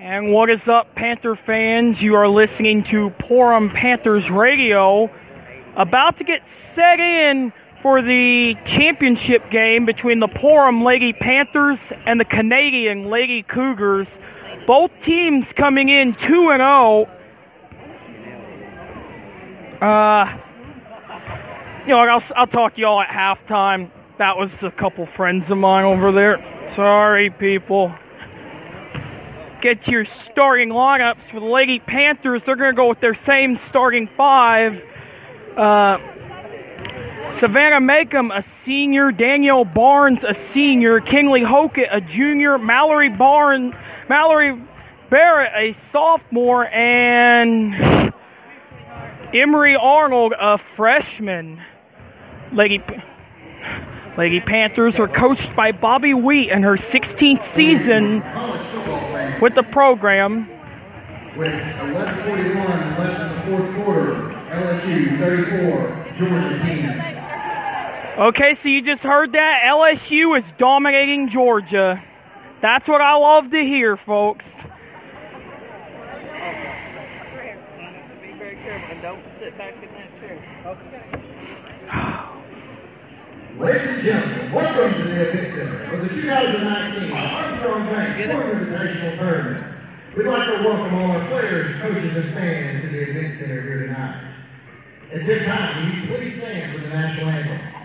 And what is up, Panther fans? You are listening to Porum Panthers Radio. About to get set in for the championship game between the Porum Lady Panthers and the Canadian Lady Cougars. Both teams coming in 2 and 0. Uh, you know, I'll, I'll talk to y'all at halftime. That was a couple friends of mine over there. Sorry, people. Get your starting lineups for the Lady Panthers. They're going to go with their same starting five. Uh, Savannah Makem, a senior. Danielle Barnes, a senior. Kinley Hokett, a junior. Mallory Barnes, Mallory Barrett, a sophomore. And Emery Arnold, a freshman. Lady, Lady Panthers are coached by Bobby Wheat in her 16th season with the program. With 11:41 left in the fourth quarter, LSU 34, Georgia 10. Okay, so you just heard that. LSU is dominating Georgia. That's what I love to hear, folks. Be very careful and don't sit back in that chair. Ladies and gentlemen, welcome to the event center for the 2019 Armstrong Bank Invitational Tournament. We'd like to welcome all our players, coaches, and fans to the event center here tonight. At this time, will you please stand for the national anthem?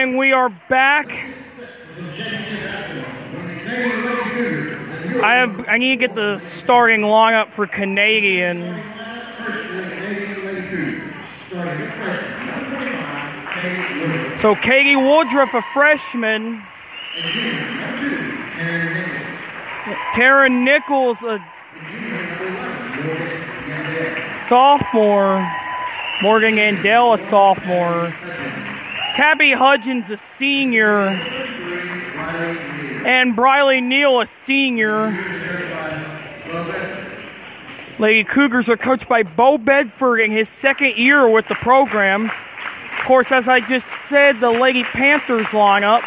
We are back. I have. I need to get the starting lineup for Canadian. So Katie Woodruff, a freshman. Tara Nichols, a sophomore. Morgan Yandell, a sophomore. Tabby Hudgens, a senior. And Briley Neal, a senior. Lady Cougars are coached by Bo Bedford in his second year with the program. Of course, as I just said, the Lady Panthers lineup.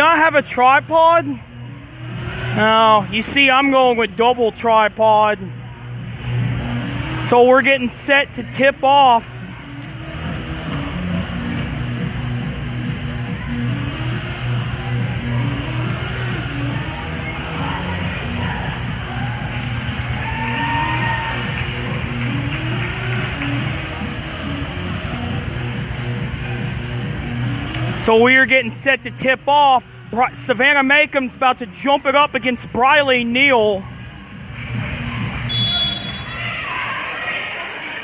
Not have a tripod? No, you see, I'm going with double tripod. So we're getting set to tip off. So we are getting set to tip off. Savannah Makeham's about to jump it up against Briley Neal.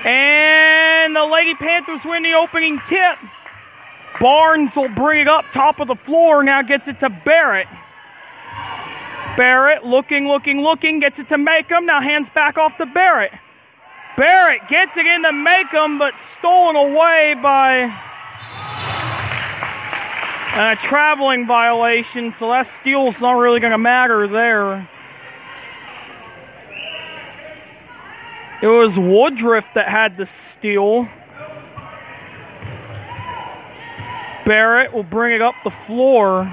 And the Lady Panthers win the opening tip. Barnes will bring it up top of the floor. Now gets it to Barrett. Barrett looking, looking, looking. Gets it to Makeham. Now hands back off to Barrett. Barrett gets it into Makeham, but stolen away by a traveling violation. So that steal's not really going to matter there. It was Woodruff that had the steal. Barrett will bring it up the floor.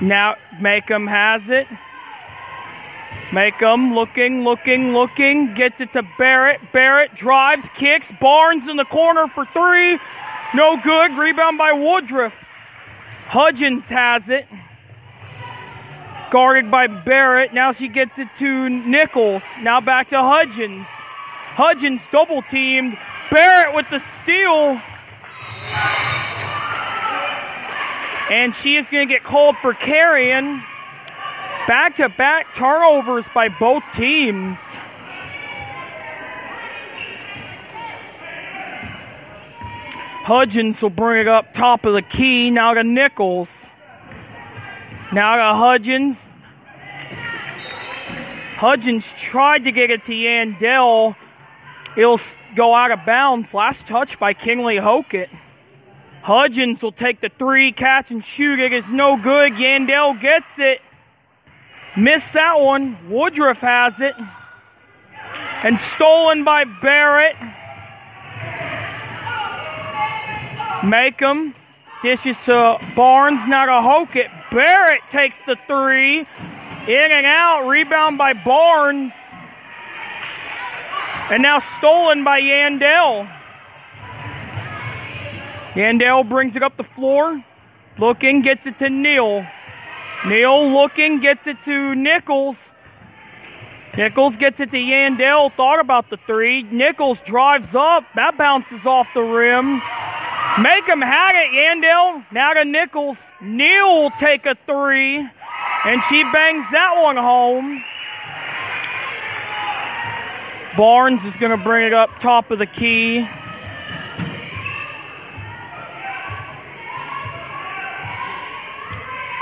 Now Makeham has it. Makeham looking, looking, looking. Gets it to Barrett. Barrett drives, kicks. Barnes in the corner for three. No good. Rebound by Woodruff. Hudgens has it. Guarded by Barrett. Now she gets it to Nichols. Now back to Hudgens. Hudgens double teamed. Barrett with the steal. And she is going to get called for carrying. Back to back turnovers by both teams. Hudgens will bring it up top of the key. Now to Nichols. Now to Hudgens. Hudgens tried to get it to Yandell. It'll go out of bounds. Last touch by Kinley Hokett. Hudgens will take the three, catch and shoot. It is no good. Yandell gets it. Missed that one. Woodruff has it. And stolen by Barrett. Makeham. Dishes to Barnes. Now to Hokett. Barrett takes the three. In and out. Rebound by Barnes. And now stolen by Yandell. Yandell brings it up the floor. Looking, gets it to Neal. Neal looking, gets it to Nichols. Nichols gets it to Yandell. Thought about the three. Nichols drives up. That bounces off the rim. Make him had it, Yandell. Now to Nichols. Neal will take a three. And she bangs that one home. Barnes is going to bring it up top of the key.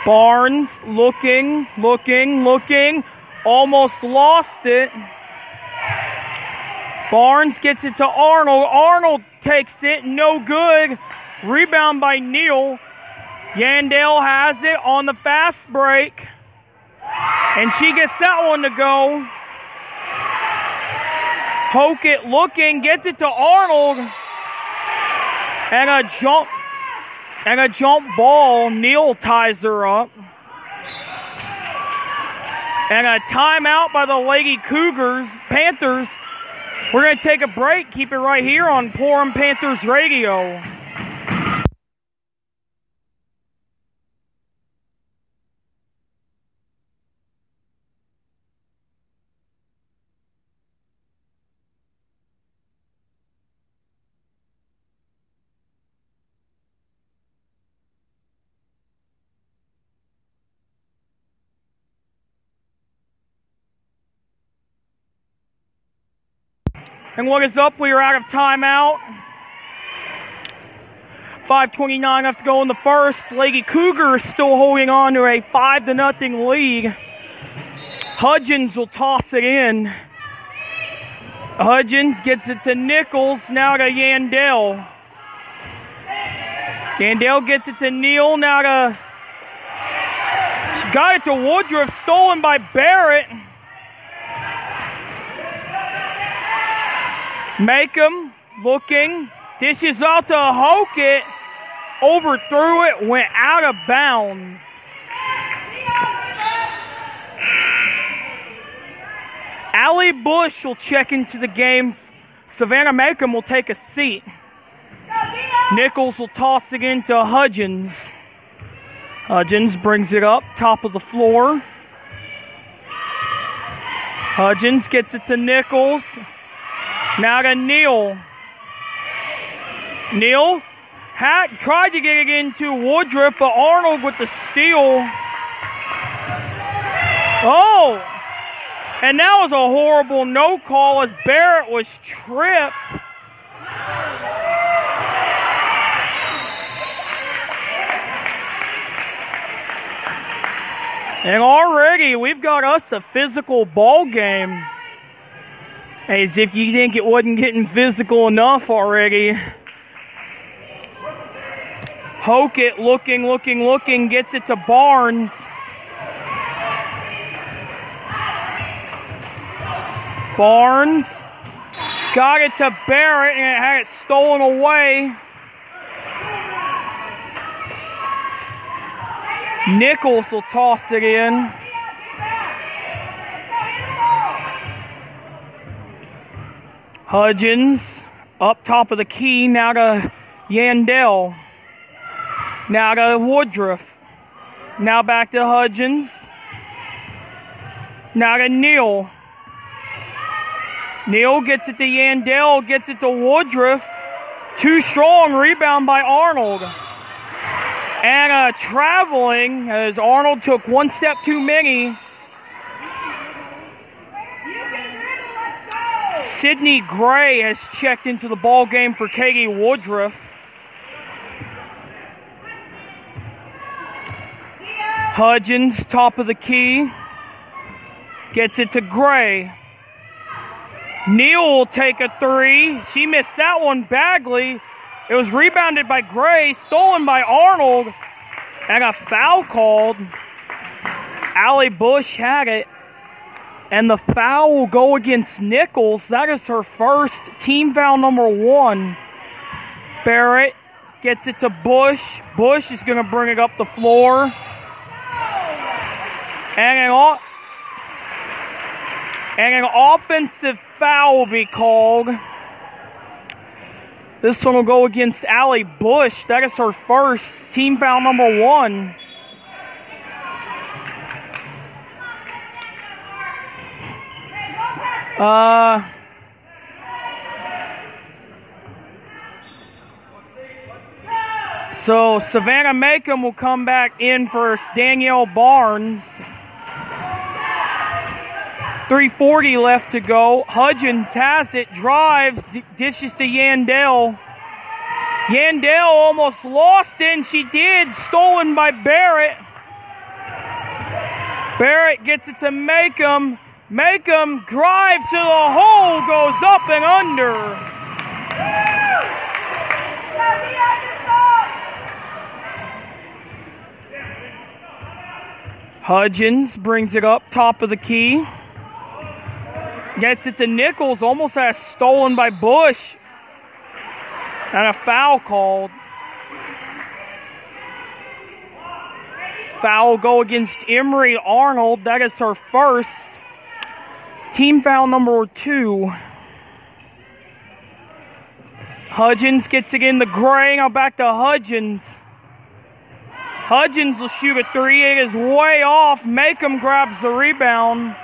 Barnes looking, looking, looking. Almost lost it. Barnes gets it to Arnold. Arnold takes it. No good. Rebound by Neal. Yandell has it on the fast break. And she gets that one to go. Hokett looking, gets it to Arnold. And a jump and a jump ball. Neal ties her up. And a timeout by the Lady Cougars, Panthers. We're going to take a break. Keep it right here on Porum Panthers Radio. And what is up? We are out of timeout. 5.29 left to go in the first. Lady Cougars still holding on to a 5 to nothing lead. Hudgens will toss it in. Hudgens gets it to Nichols, now to Yandell. Yandell gets it to Neal, now to. She got it to Woodruff, stolen by Barrett. Makeham looking, dishes out to Hokett, overthrew it, went out of bounds. Allie Bush will check into the game. Savannah Makeham will take a seat. Nichols will toss it into Hudgens. Hudgens brings it up, top of the floor. Hudgens gets it to Nichols. Now to Neal. Neal had tried to get it into Woodruff, but Arnold with the steal. Oh! And that was a horrible no call as Barrett was tripped. And already we've got us a physical ball game. As if you think it wasn't getting physical enough already. Hokett, looking, looking, looking, gets it to Barnes. Barnes got it to Barrett and it had it stolen away. Nichols will toss it in. Hudgens up top of the key now to Yandell. Now to Woodruff. Now back to Hudgens. Now to Neal. Neal gets it to Yandell, gets it to Woodruff. Too strong rebound by Arnold. And uh, traveling as Arnold took one step too many. Sydney Gray has checked into the ball game for Katie Woodruff. Hudgens, top of the key, gets it to Gray. Neal will take a three. She missed that one Bagley. It was rebounded by Gray, stolen by Arnold, and a foul called. Allie Bush had it. And the foul will go against Nichols. That is her first team foul number one. Barrett gets it to Bush. Bush is going to bring it up the floor. And an, and an offensive foul will be called. This one will go against Allie Bush. That is her first team foul number one. Uh, so Savannah Macon will come back in for Danielle Barnes. 340 left to go. Hudgens has it, drives, dishes to Yandell. Yandell almost lost it, and she did. Stolen by Barrett. Barrett gets it to Macon. Macon drive to the hole, goes up and under. Hudgens brings it up top of the key. Gets it to Nichols, almost has stolen by Bush. And a foul called. Foul go against Emery Arnold. That is her first. Team foul number two. Hudgens gets it in the gray. Now back to Hudgens. Hudgens will shoot a three. It is way off. Macom grabs the rebound.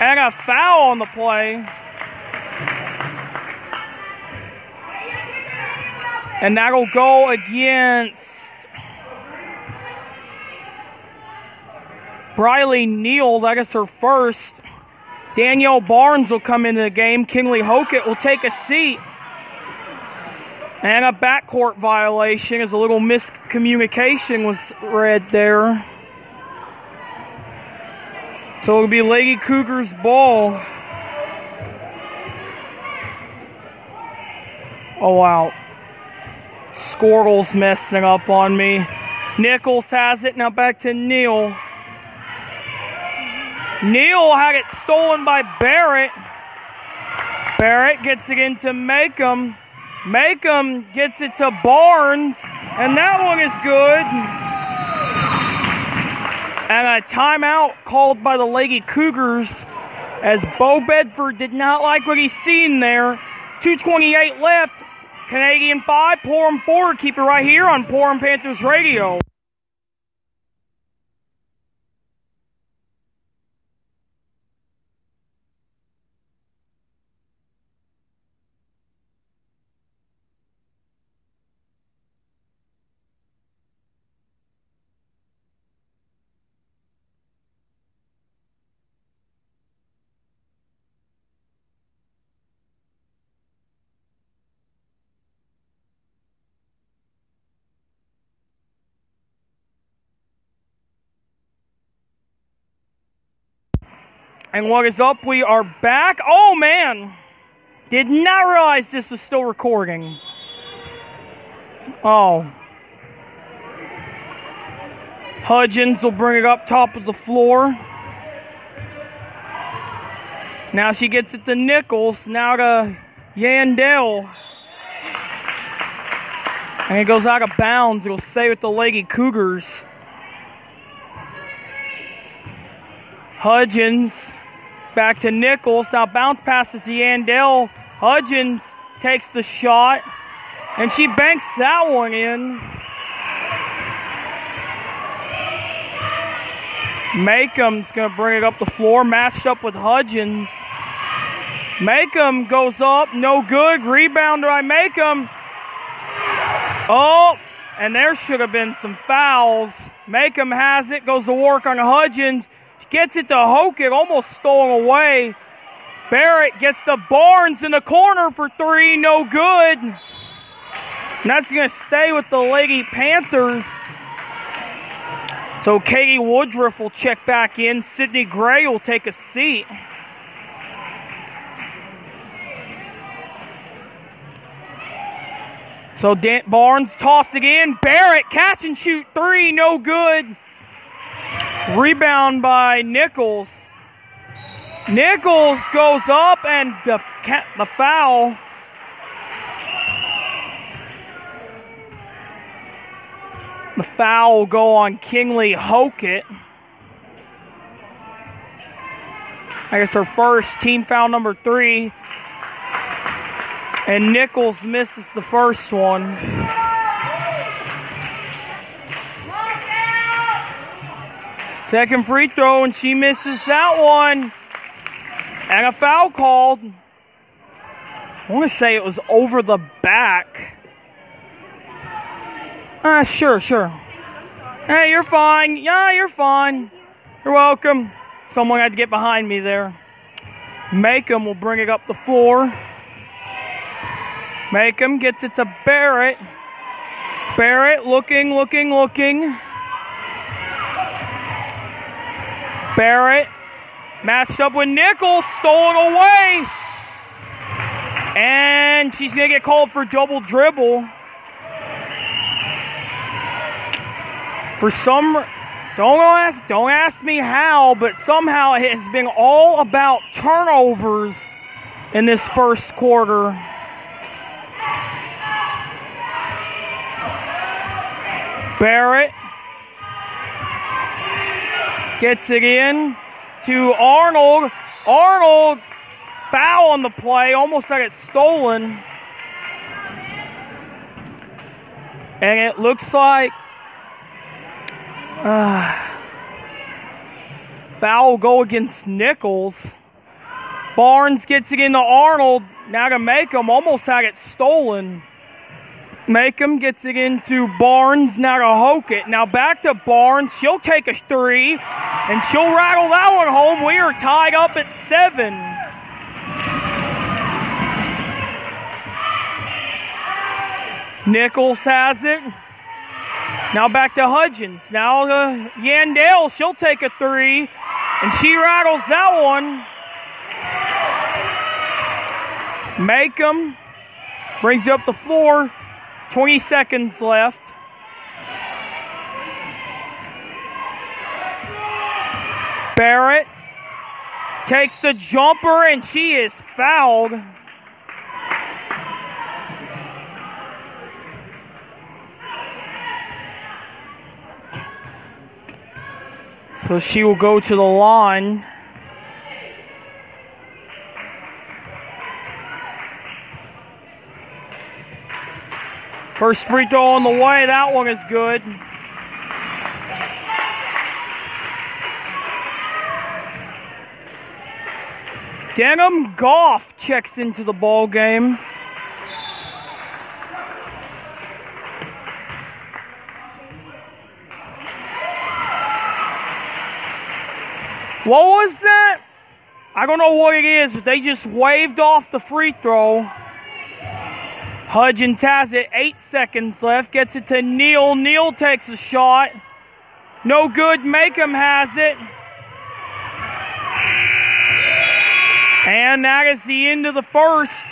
And a foul on the play. And that'll go against Briley Neal. That is her first. Danielle Barnes will come into the game. Kinley Hokett will take a seat. And a backcourt violation as a little miscommunication was read there. So it'll be Lady Cougars ball. Oh wow. Squirtle's messing up on me. Nichols has it. Now back to Neal. Neal had it stolen by Barrett. Barrett gets it into Macon. Macon gets it to Barnes. And that one is good. And a timeout called by the Lady Cougars as Bo Bedford did not like what he's seen there. 228 left. Canadian 5, Porum 4. Keep it right here on Porum Panthers Radio. And what is up? We are back. Oh man! Did not realize this was still recording. Oh. Hudgens will bring it up top of the floor. Now she gets it to Nichols. Now to Yandell. And it goes out of bounds. It'll stay with the Leggy Cougars. Hudgens back to Nichols. Now bounce passes to Yandell. Hudgens takes the shot. And she banks that one in. Makeum's going to bring it up the floor, matched up with Hudgens. Makeum goes up, no good. Rebound by Makeum. Oh, and there should have been some fouls. Makeum has it, goes to work on Hudgens. Gets it to Hokett, almost stolen away. Barrett gets the Barnes in the corner for three, no good. And that's going to stay with the Lady Panthers. So Katie Woodruff will check back in. Sydney Gray will take a seat. So Dent Barnes tossing in. Barrett catch and shoot three, no good. Rebound by Nichols. Nichols goes up and the, the foul. The foul will go on Kinley Hokett. I guess her first team foul number three. And Nichols misses the first one. Second free throw, and she misses that one. And a foul called. I want to say it was over the back. Ah, sure, sure. Hey, you're fine. Yeah, you're fine. You're welcome. Someone had to get behind me there. Makeum will bring it up the floor. Makeum gets it to Barrett. Barrett looking, looking, looking. Barrett matched up with Nichols, stolen away. And she's going to get called for double dribble. For some, don't ask, don't ask me how, but somehow it has been all about turnovers in this first quarter. Barrett Gets it in to Arnold. Arnold foul on the play, almost got it stolen. And it looks like uh, foul go against Nichols. Barnes gets it into Arnold. Now to make him almost had it stolen. Makeum gets it into Barnes, now to Hokett. Now back to Barnes. She'll take a three, and she'll rattle that one home. We are tied up at seven. Nichols has it. Now back to Hudgens. Now uh, to Yandell. She'll take a three, and she rattles that one. Makeum brings up the floor. 20 seconds left. Barrett takes the jumper and she is fouled. So she will go to the line. First free throw on the way. That one is good. Denham Goff checks into the ball game. What was that? I don't know what it is, but they just waved off the free throw. Hudgens has it. Eight seconds left. Gets it to Neal. Neal takes a shot. No good. Makeum has it. And that is the end of the first.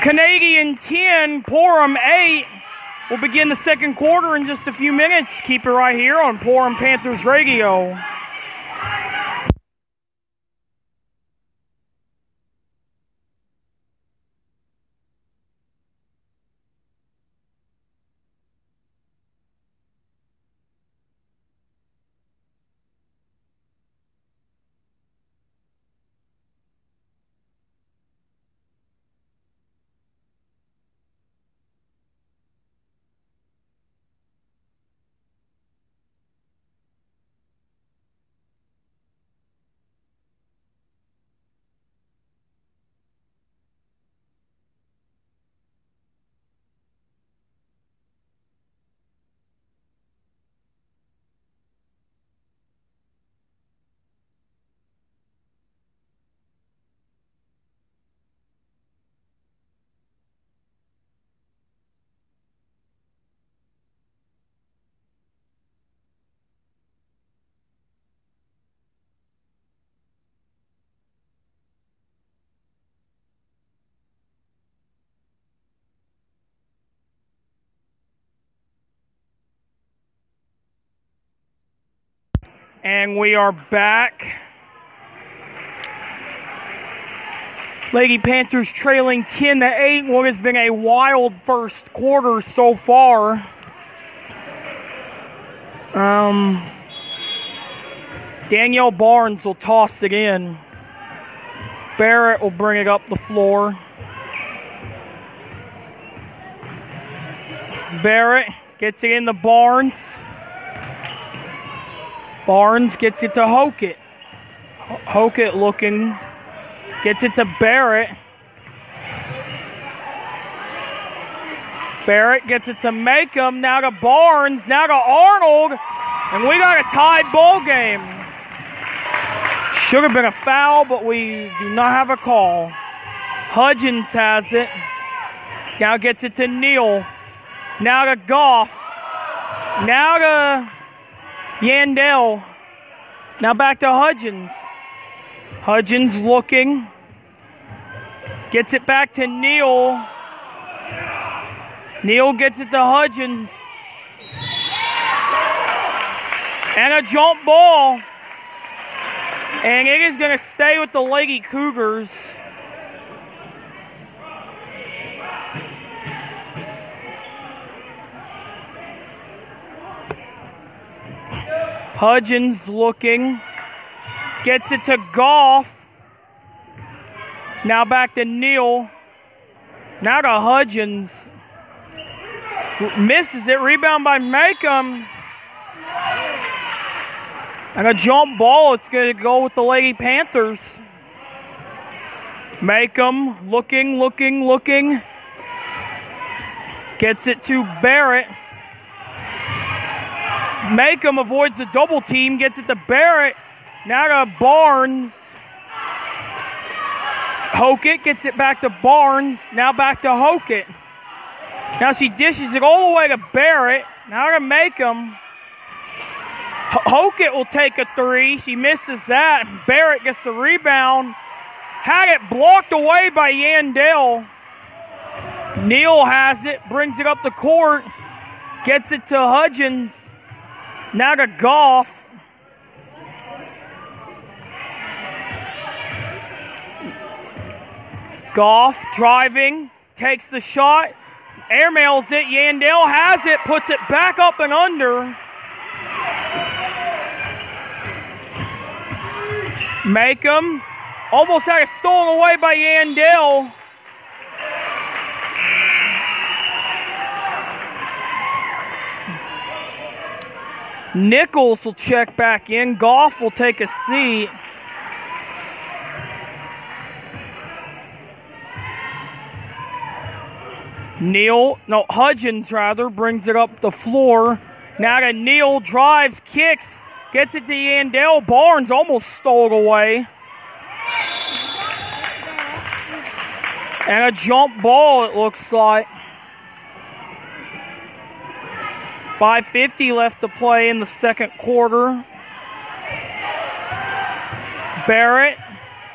Canadian 10, Porum 8. We'll begin the second quarter in just a few minutes. Keep it right here on Porum Panthers Radio. And we are back. Lady Panthers trailing 10 to 8. What has been a wild first quarter so far. Um, Danielle Barnes will toss it in. Barrett will bring it up the floor. Barrett gets it in the Barnes. Barnes gets it to Hokett. Hokett looking. Gets it to Barrett. Barrett gets it to Makem. Now to Barnes. Now to Arnold. And we got a tied ball game. Should have been a foul, but we do not have a call. Hudgens has it. Now gets it to Neal. Now to Goff. Now to Yandell. Now back to Hudgens. Hudgens looking. Gets it back to Neal. Neal gets it to Hudgens. And a jump ball. And it is going to stay with the Lady Cougars. Hudgens looking. Gets it to Goff. Now back to Neal. Now to Hudgens. Misses it. Rebound by Makem. And a jump ball. It's going to go with the Lady Panthers. Makem looking, looking, looking. Gets it to Barrett. Makem avoids the double team, gets it to Barrett. Now to Barnes. Hokett gets it back to Barnes. Now back to Hokett. Now she dishes it all the way to Barrett. Now to Makem. Hokett will take a three. She misses that. Barrett gets the rebound. Had it blocked away by Yandell. Neal has it, brings it up the court, gets it to Hudgens. Now to Goff. Goff driving, takes the shot, airmails it. Yandell has it, puts it back up and under. Makem almost had it stolen away by Yandell. Nichols will check back in. Goff will take a seat. Neal, no, Hudgens rather, brings it up the floor. Now to Neal, drives, kicks, gets it to Yandell. Barnes almost stole it away. And a jump ball, it looks like. 5.50 left to play in the second quarter. Barrett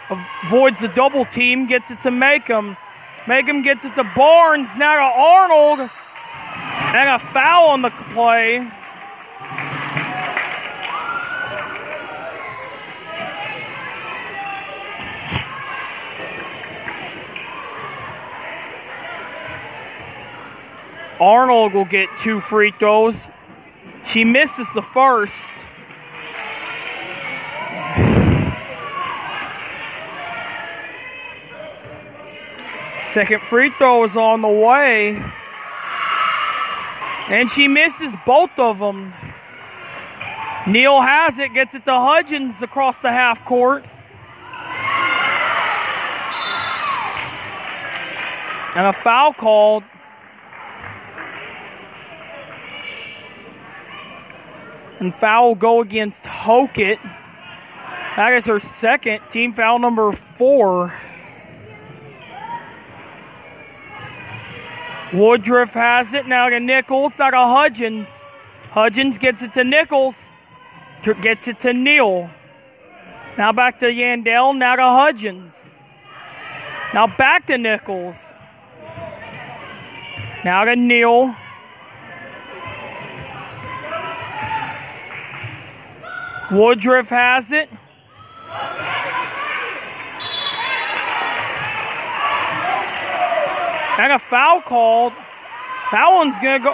avoids the double team, gets it to Makem. Makem gets it to Barnes. Now to Arnold. And a foul on the play. Arnold will get two free throws. She misses the first. Second free throw is on the way. And she misses both of them. Neal has it, gets it to Hudgens across the half court. And a foul called. And foul go against Hokett. That is her second, team foul number four. Woodruff has it now to Nichols, out of Hudgens. Hudgens gets it to Nichols, gets it to Neal. Now back to Yandell, now to Hudgens. Now back to Nichols. Now to Neal. Woodruff has it. And a foul called. That one's gonna go.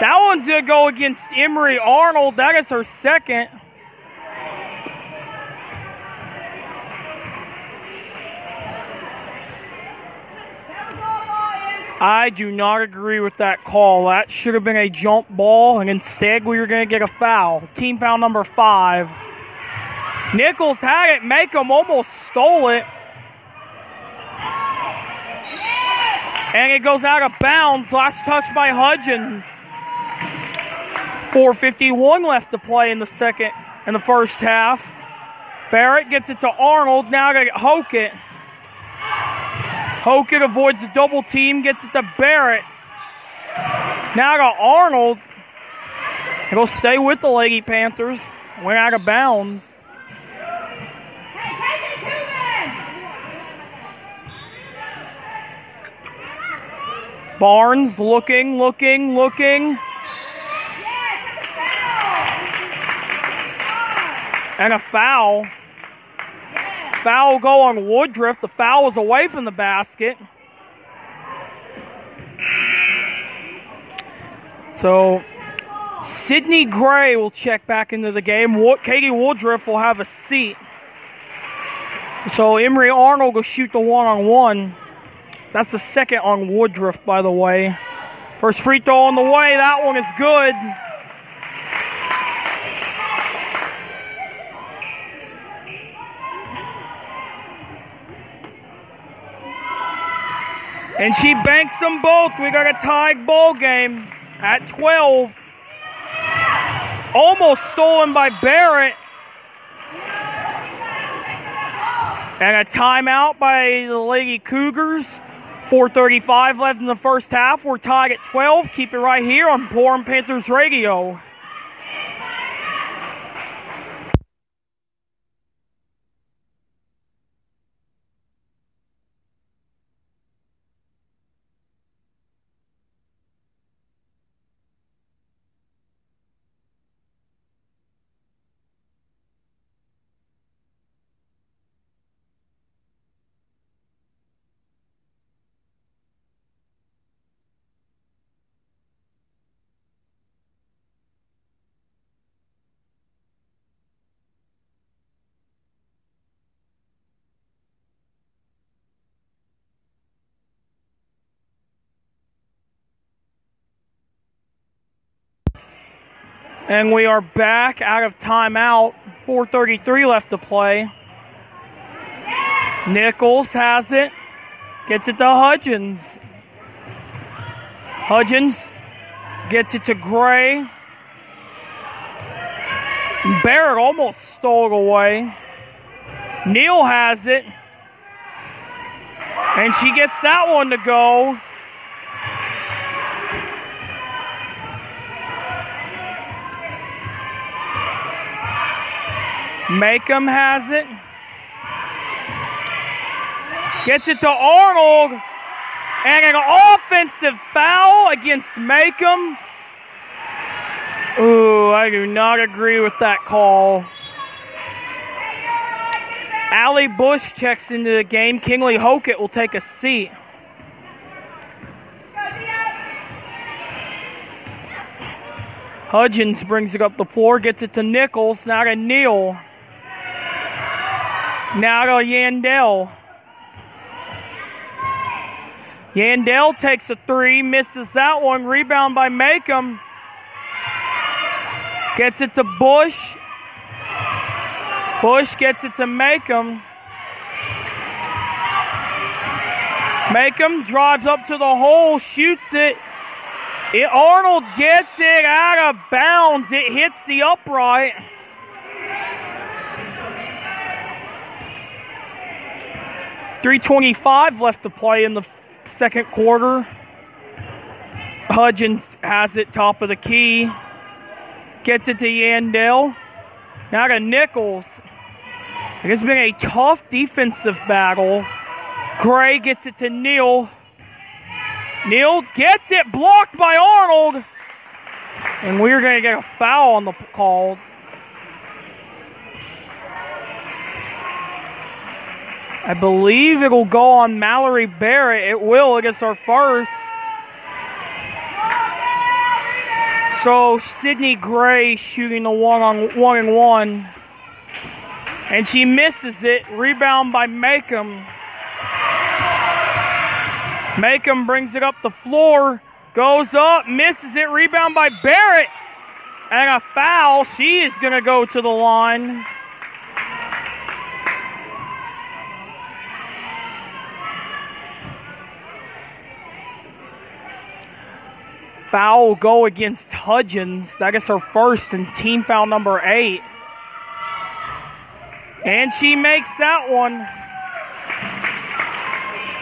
That one's gonna go against Emery Arnold. That is her second. I do not agree with that call. That should have been a jump ball, and instead we were going to get a foul. Team foul number five. Nichols had it. Makem almost stole it. And it goes out of bounds. Last touch by Hudgens. 4.51 left to play in the second, in the first half. Barrett gets it to Arnold. Now to Hokett. Hokett avoids the double team, gets it to Barrett. Now to Arnold. He'll stay with the Lady Panthers. Went out of bounds. Barnes looking, looking, looking. And a foul. Foul go on Woodruff. The foul is away from the basket. So Sydney Gray will check back into the game. Katie Woodruff will have a seat. So Emery Arnold will shoot the one on one. That's the second on Woodruff, by the way. First free throw on the way. That one is good. And she banks them both. We got a tied ball game at 12. Almost stolen by Barrett. And a timeout by the Lady Cougars. 4.35 left in the first half. We're tied at 12. Keep it right here on Porum Panthers Radio. And we are back out of timeout. 4.33 left to play. Nichols has it. Gets it to Hudgens. Hudgens gets it to Gray. Barrett almost stole it away. Neal has it. And she gets that one to go. Macomb has it. Gets it to Arnold. And an offensive foul against Macomb. Ooh, I do not agree with that call. Allie Bush checks into the game. Kinley Hokett will take a seat. Hudgens brings it up the floor, gets it to Nichols, now to Neal. Now to Yandell. Yandell takes a three, misses that one. Rebound by Macomb. Gets it to Bush. Bush gets it to Macomb. Macomb drives up to the hole, shoots it. it. Arnold gets it out of bounds. It hits the upright. Three twenty-five left to play in the second quarter. Hudgens has it top of the key. Gets it to Yandell. Now to Nichols. It's been a tough defensive battle. Gray gets it to Neal. Neal gets it blocked by Arnold. And we're going to get a foul on the call. I believe it'll go on Mallory Barrett. It will against our first. So Sydney Gray shooting the one on one and one. And she misses it. Rebound by Macomb. Macomb brings it up the floor. Goes up, misses it. Rebound by Barrett. And a foul. She is going to go to the line. Foul go against Hudgens. That is her first and team foul number eight. And she makes that one.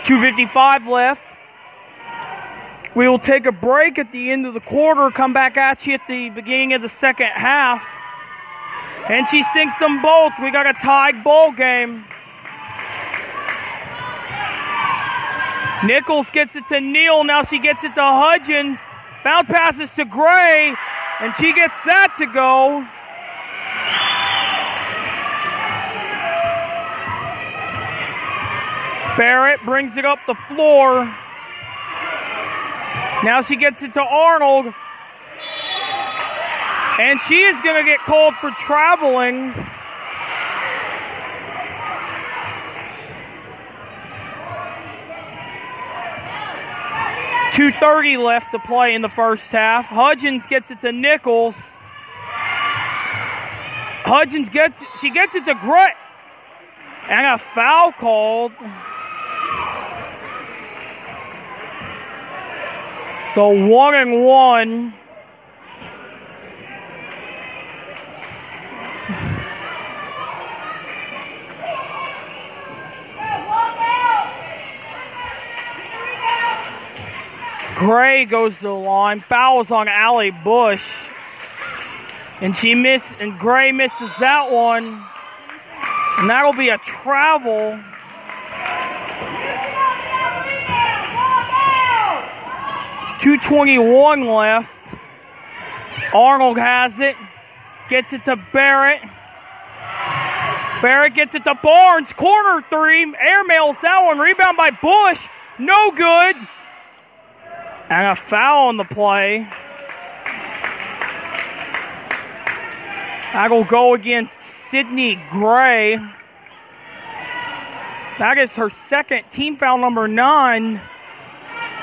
2.55 left. We will take a break at the end of the quarter, come back at you at the beginning of the second half. And she sinks them both. We got a tied ball game. Nichols gets it to Neal. Now she gets it to Hudgens. Bounce passes to Gray, and she gets that to go. Barrett brings it up the floor. Now she gets it to Arnold. And she is going to get called for traveling. 2.30 left to play in the first half. Hudgens gets it to Nichols. Hudgens gets she gets it to Gray. And a foul called. So one and one. Gray goes to the line, fouls on Allie Bush. And she miss and Gray misses that one. And that'll be a travel. Two twenty-one left. Arnold has it. Gets it to Barrett. Barrett gets it to Barnes. Corner three. Airmails that one. Rebound by Bush. No good. And a foul on the play. That'll go against Sydney Gray. That is her second team foul number nine.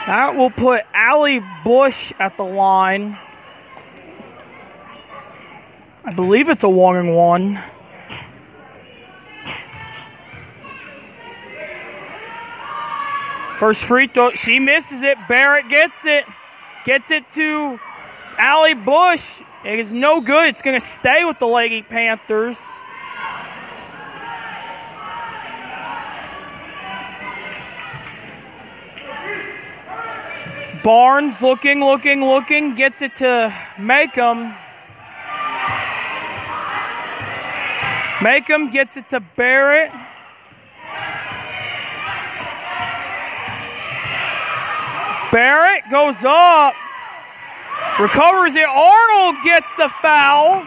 That will put Allie Bush at the line. I believe it's a one and one. First free throw, she misses it. Barrett gets it. Gets it to Allie Bush. It is no good. It's going to stay with the Lady Panthers. Barnes looking, looking, looking, gets it to Macomb. Macomb gets it to Barrett. Barrett goes up. Recovers it. Arnold gets the foul.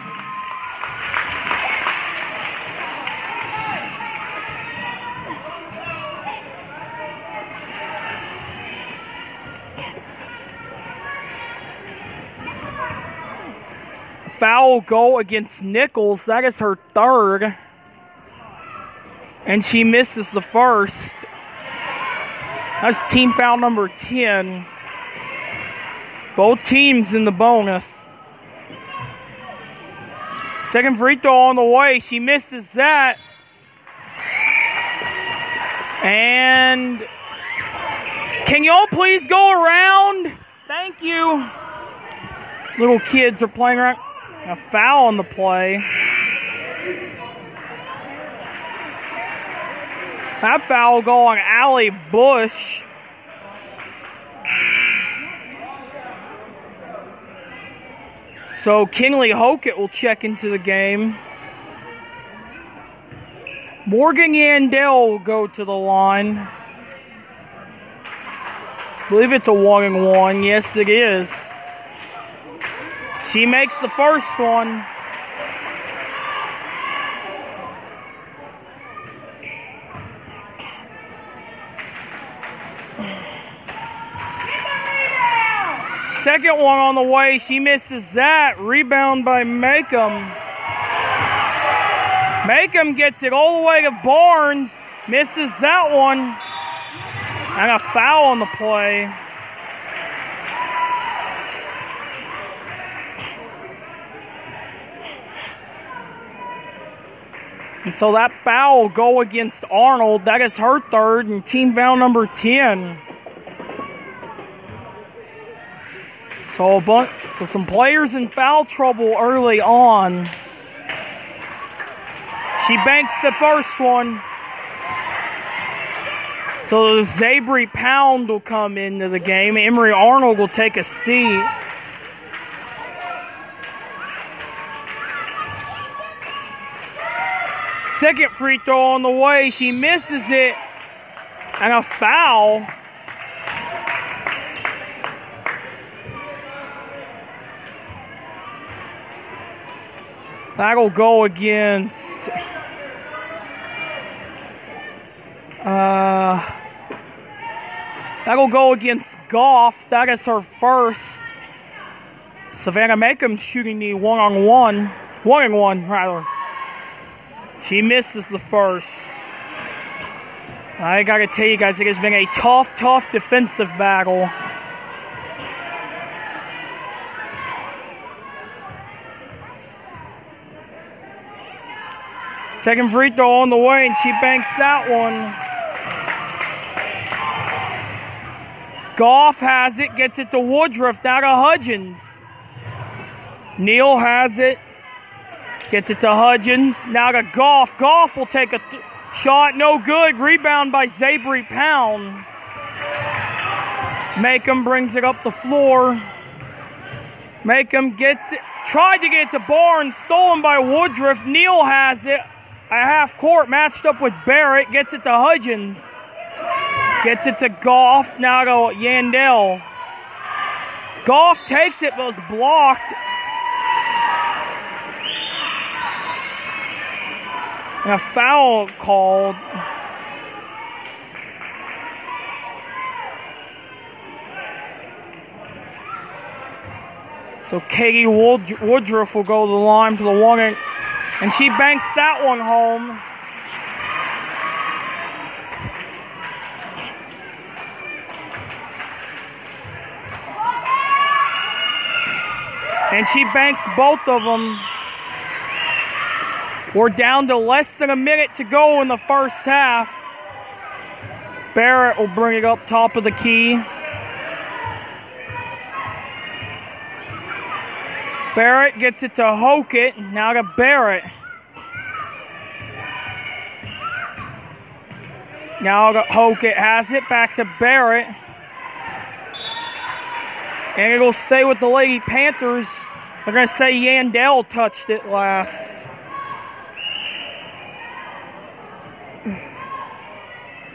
Foul goal against Nichols. That is her third. And she misses the first. That's team foul number 10. Both teams in the bonus. Second free throw on the way. She misses that. And can y'all please go around? Thank you. Little kids are playing around. A foul on the play. That foul go on Allie Bush. So Kinley Hokett will check into the game. Morgan Yandell will go to the line. I believe it's a one and one. Yes, it is. She makes the first one. Second one on the way. She misses that. Rebound by Macomb. Macomb gets it all the way to Barnes. Misses that one. And a foul on the play. And so that foul go against Arnold. That is her third and team foul number 10. So a bunch, so some players in foul trouble early on. She banks the first one. So Zabry Pound will come into the game. Emery Arnold will take a seat. Second free throw on the way. She misses it. And a foul. That'll go against. Uh, that'll go against Goff. That is her first. Savannah Macomb shooting the one on one. One on one, rather. She misses the first. I gotta tell you guys, it has been a tough, tough defensive battle. Second free throw on the way, and she banks that one. Goff has it, gets it to Woodruff, now to Hudgens. Neal has it, gets it to Hudgens, now to Goff. Goff will take a shot, no good. Rebound by Zabry Pound. Macomb brings it up the floor. Macomb gets it, tried to get it to Barnes, stolen by Woodruff. Neal has it at half court, matched up with Barrett, gets it to Hudgens. Gets it to Goff, now to Yandell. Goff takes it, but was blocked. And a foul called. So Katie Woodruff will go to the line for the one, and, she banks that one home. And she banks both of them. We're down to less than a minute to go in the first half. Barrett will bring it up top of the key. Barrett gets it to Hokett. Now to Barrett. Now to Hokett has it back to Barrett. And it'll stay with the Lady Panthers. They're going to say Yandell touched it last.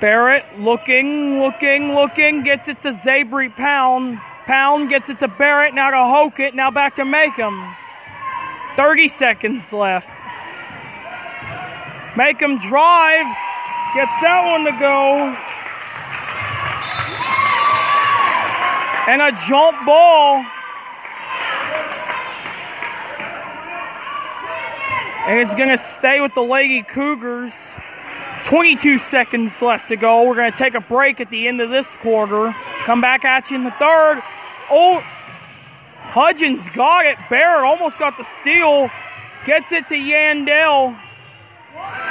Barrett looking, looking, looking, gets it to Zabri Pound. Pound gets it to Barrett, now to Hokett, now back to Macomb. 30 seconds left. Macomb drives, gets that one to go. And a jump ball. And it's going to stay with the Lady Cougars. 22 seconds left to go. We're going to take a break at the end of this quarter. Come back at you in the third. Oh, Hudgens got it. Barrett almost got the steal. Gets it to Yandell.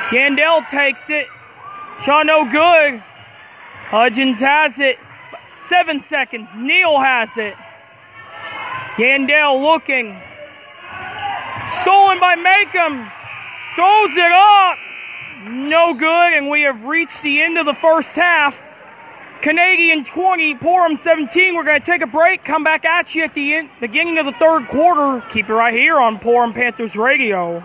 Yandell takes it. Shot no good. Hudgens has it. Seven seconds. Neal has it. Yandell looking. Stolen by Macomb. Throws it up. No good, and we have reached the end of the first half. Canadian 20, Porum 17. We're going to take a break, come back at you at the end, beginning of the third quarter. Keep it right here on Porum Panthers Radio.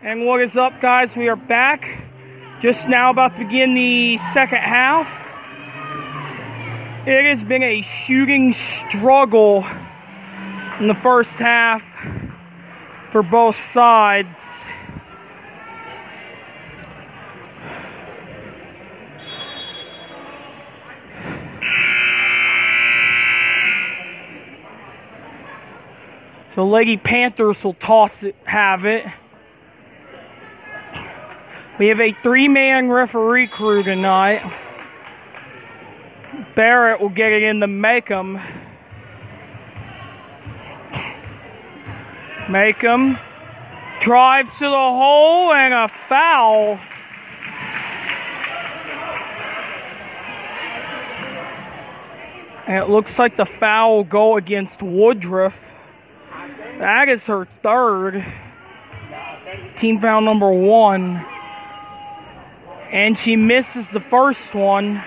And what is up, guys? We are back. Just now about to begin the second half. It has been a shooting struggle in the first half for both sides. The Lady Panthers will toss it, have it. We have a three-man referee crew tonight. Barrett will get it in to Macomb. Macomb drives to the hole and a foul. And it looks like the foul will go against Woodruff. That is her third. Team foul number one. And she misses the first one.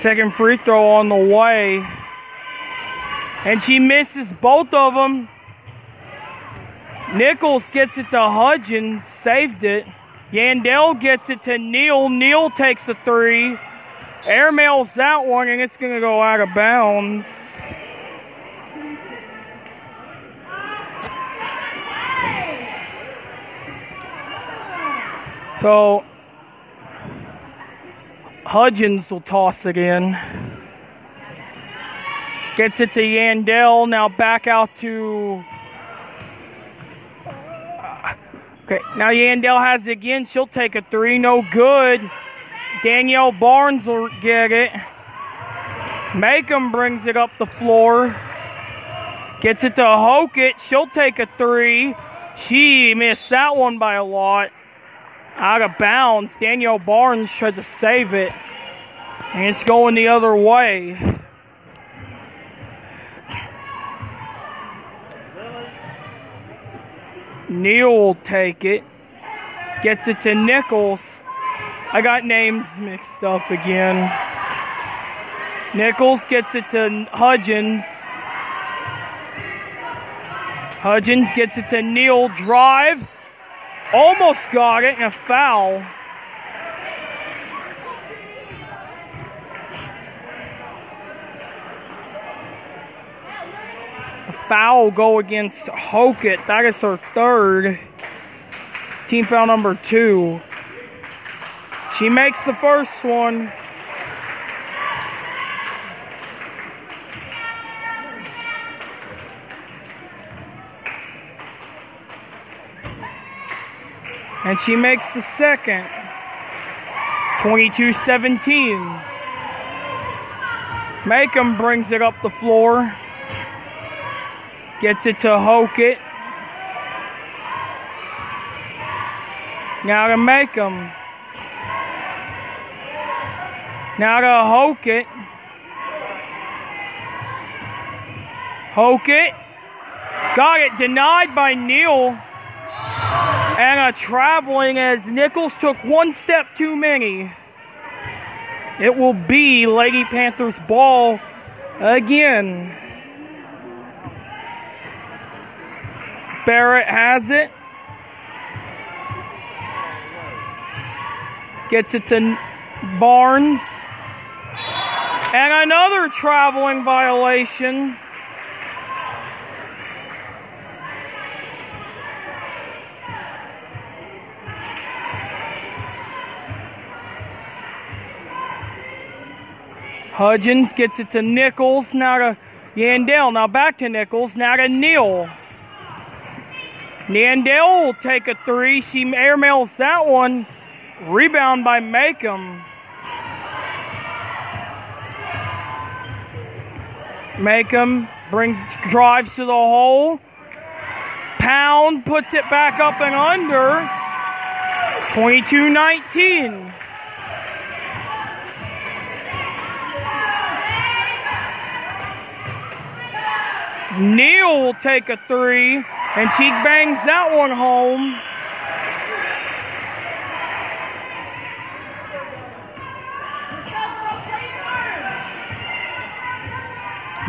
Second free throw on the way. And she misses both of them. Nichols gets it to Hudgens, saved it. Yandell gets it to Neal. Neal takes a three. Airmails that one, and it's going to go out of bounds. So, Hudgens will toss it in. Gets it to Yandell. Now back out to Okay, now Yandell has it again. She'll take a three. No good. Danielle Barnes will get it. Macomb brings it up the floor. Gets it to Hokett. She'll take a three. She missed that one by a lot. Out of bounds. Daniel Barnes tried to save it. And it's going the other way. Neal will take it. Gets it to Nichols. I got names mixed up again. Nichols gets it to Hudgens. Hudgens gets it to Neal. Drives. Almost got it. And a foul. A foul go against Hokett. That is her third. Team foul number two. She makes the first one. And she makes the second. 22 17. Macomb brings it up the floor. Gets it to Hokett. Now to Macomb. Now to Hokett. Hokett. Got it denied by Neal. And a traveling as Nichols took one step too many. It will be Lady Panthers ball again. Barrett has it. Gets it to Barnes. And another traveling violation. Hudgens gets it to Nichols. Now to Yandell. Now back to Nichols. Now to Neal. Yandell will take a three. She airmails that one. Rebound by Macomb. Macomb brings drives to the hole. Pound puts it back up and under. 22-19. Neal will take a three. And she bangs that one home.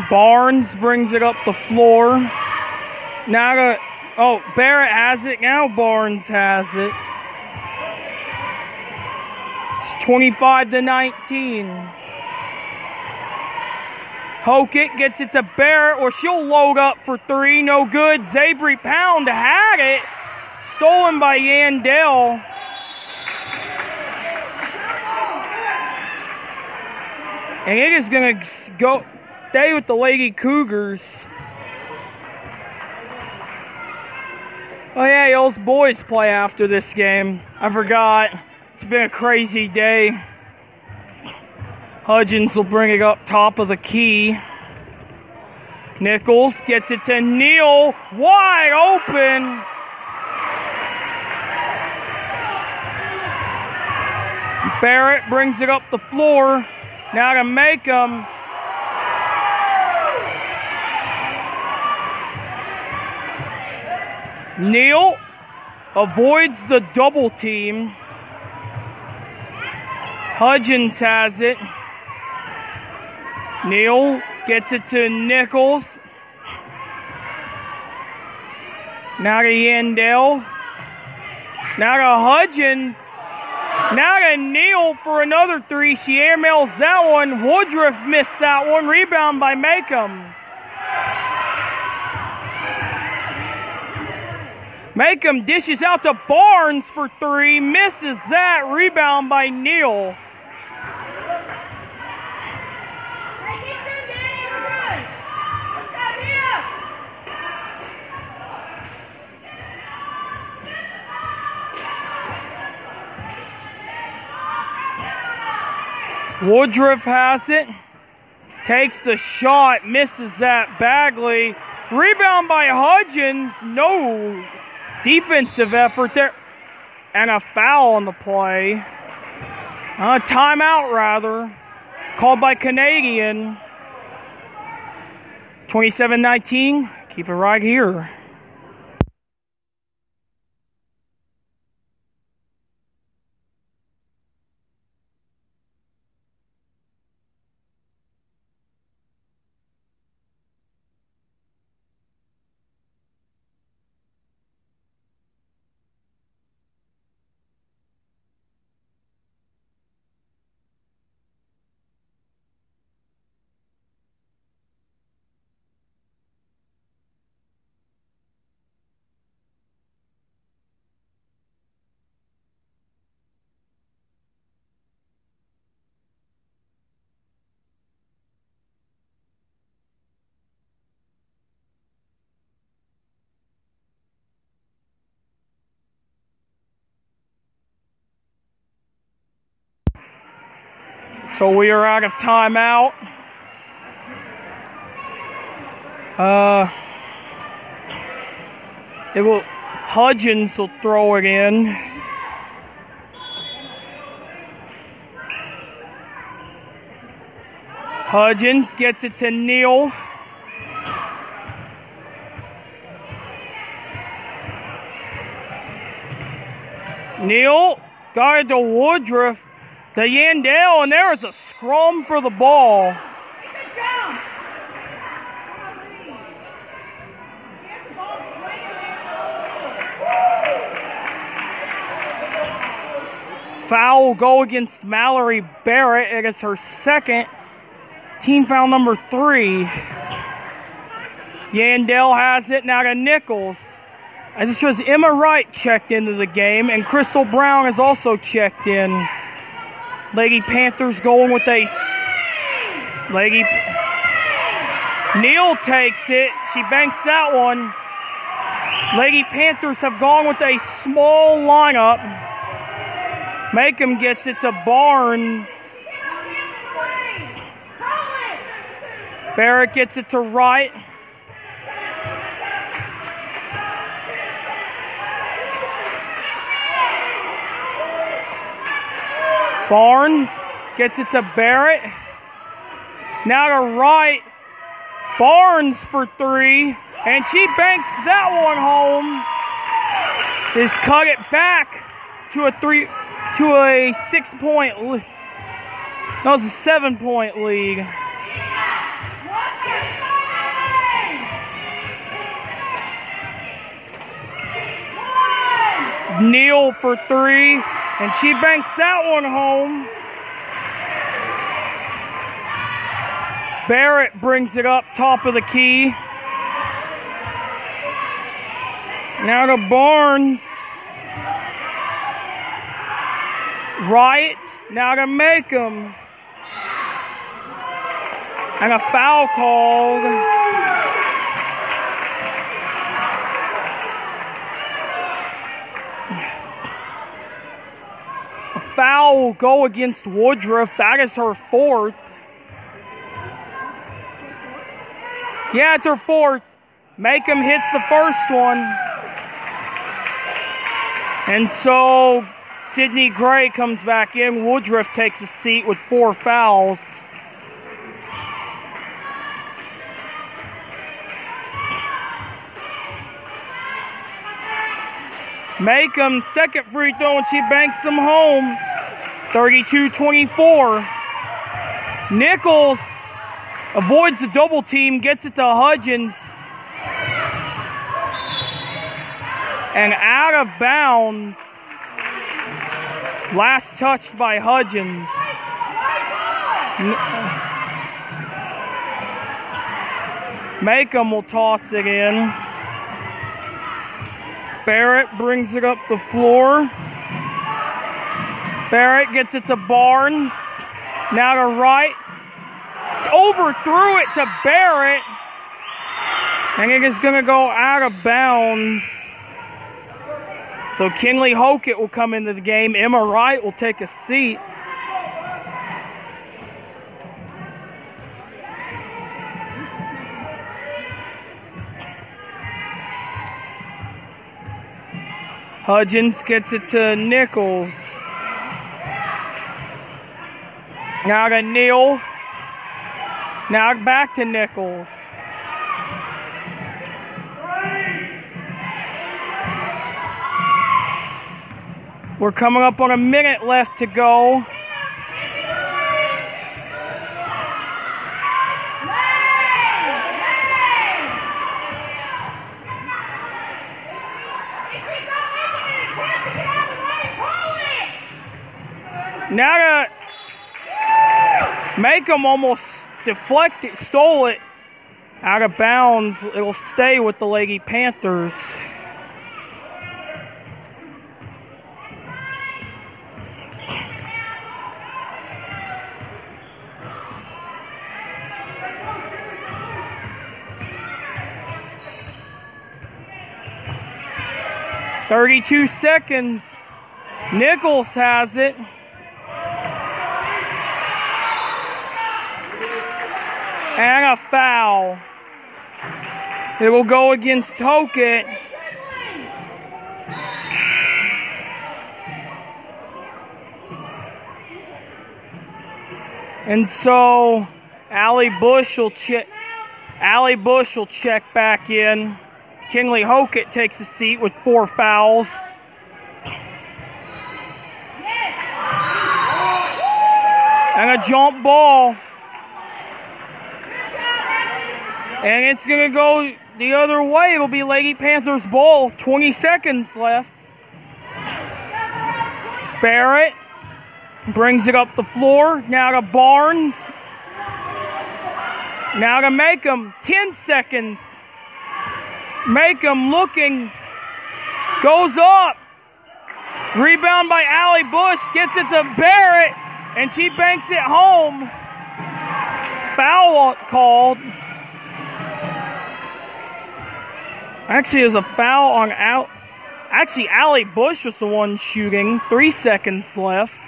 Barnes brings it up the floor. Now, to, oh, Barrett has it. Now Barnes has it. It's 25 to 19. Hokett gets it to Barrett, or she'll load up for three. No good. Zabry Pound had it. Stolen by Yandell. And it is going to go stay with the Lady Cougars. Oh yeah, those boys play after this game. I forgot. It's been a crazy day. Hudgens will bring it up top of the key. Nichols gets it to Neal, wide open. Barrett brings it up the floor. Now to make them. Neal avoids the double team. Hudgens has it. Neal gets it to Nichols. Now to Yandell. Now to Hudgens. Now to Neal for another three. She airmails that one. Woodruff missed that one. Rebound by Macomb. Macomb dishes out to Barnes for three. Misses that. Rebound by Neal. Woodruff has it. Takes the shot. Misses that. Bagley. Rebound by Hudgens. No defensive effort there. And a foul on the play. A timeout, rather. Called by Canadian. 27 19. Keep it right here. So we are out of timeout. Uh, it will. Hudgens will throw it in. Hudgens gets it to Neal. Neal it to Woodruff to Yandell, and there is a scrum for the ball. Foul go against Mallory Barrett. It is her second team foul number three. Yandell has it now to Nichols. As it shows, Emma Wright checked into the game, and Crystal Brown has also checked in. Lady Panthers going with a Lady Neal takes it. She banks that one. Lady Panthers have gone with a small lineup. Macomb gets it to Barnes. Barrett gets it to Wright. Barnes gets it to Barrett. Now to right. Barnes for three. And she banks that one home. Just cut it back to a three to a six point lead. was a seven point lead. Neal for three and she banks that one home. Barrett brings it up top of the key. Now to Barnes. Right. Now to Makem. And a foul called. Foul go against Woodruff. That is her fourth. Yeah, it's her fourth. Makem hits the first one. And so Sydney Gray comes back in. Woodruff takes a seat with four fouls. Makem second free throw and she banks them home. 32-24. Nichols avoids the double team, gets it to Hudgens. And out of bounds. Last touched by Hudgens. Makem will toss it in. Barrett brings it up the floor. Barrett gets it to Barnes. Now to Wright. Overthrew it to Barrett. And it is going to go out of bounds. So Kinley Hokett will come into the game. Emma Wright will take a seat. Hudgens gets it to Nichols. Now to Neal. Now back to Nichols. We're coming up on a minute left to go. Now to Makem almost deflect it, stole it out of bounds. It'll stay with the Lady Panthers. Thirty-two seconds. Nichols has it. And a foul. It will go against Hokett. And so Allie Bush will check Allie Bush will check back in. Kinley Hokett takes a seat with four fouls. And a jump ball. And it's going to go the other way. It'll be Lady Panthers ball. 20 seconds left. Barrett brings it up the floor. Now to Barnes. Now to Makem. 10 seconds. Makem looking. Goes up. Rebound by Allie Bush. Gets it to Barrett. And she banks it home. Foul called. Actually, there's a foul on out. Actually, Allie Bush was the one shooting. Three seconds left.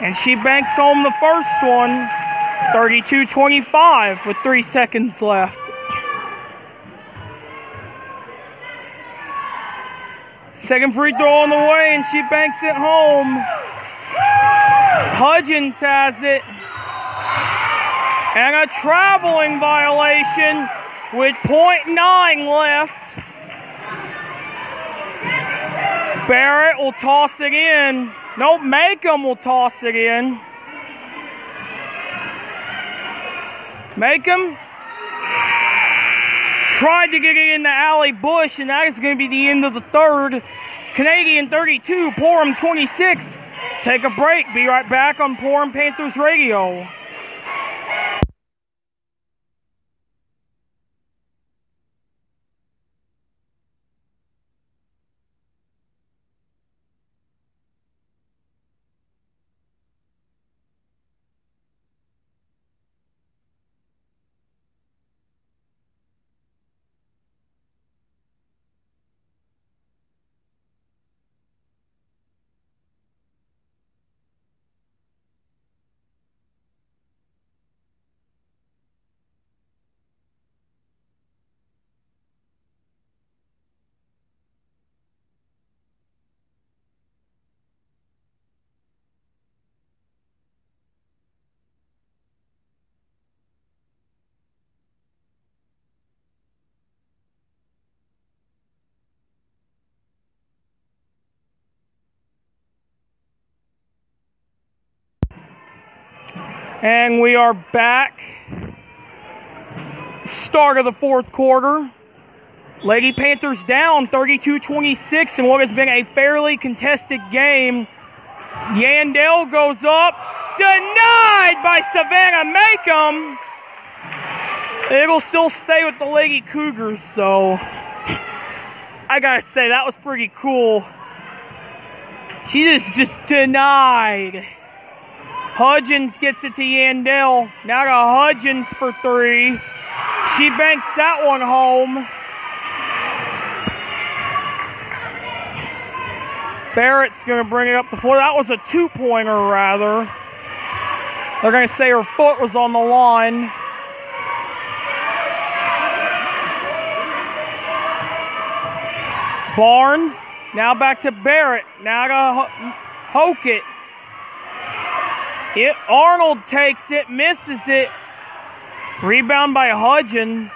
And she banks home the first one. 32 25 with three seconds left. Second free throw on the way, and she banks it home. Hudgens has it. And a traveling violation with .9 left. Barrett will toss it in. No, Makem will toss it in. Makem tried to get it in the Allie Bush, and that is going to be the end of the third. Canadian 32, Porum 26. Take a break. Be right back on Porum Panthers Radio. And we are back. Start of the fourth quarter. Lady Panthers down 32 26 in what has been a fairly contested game. Yandell goes up, denied by Savannah Makem. It'll still stay with the Lady Cougars, so I gotta say that was pretty cool. She just just denied. Hudgens gets it to Yandell. Now to Hudgens for three. She banks that one home. Barrett's going to bring it up the floor. That was a two pointer, rather. They're going to say her foot was on the line. Barnes. Now back to Barrett. Now to Hokett. It, Arnold takes it, misses it. Rebound by Hudgens.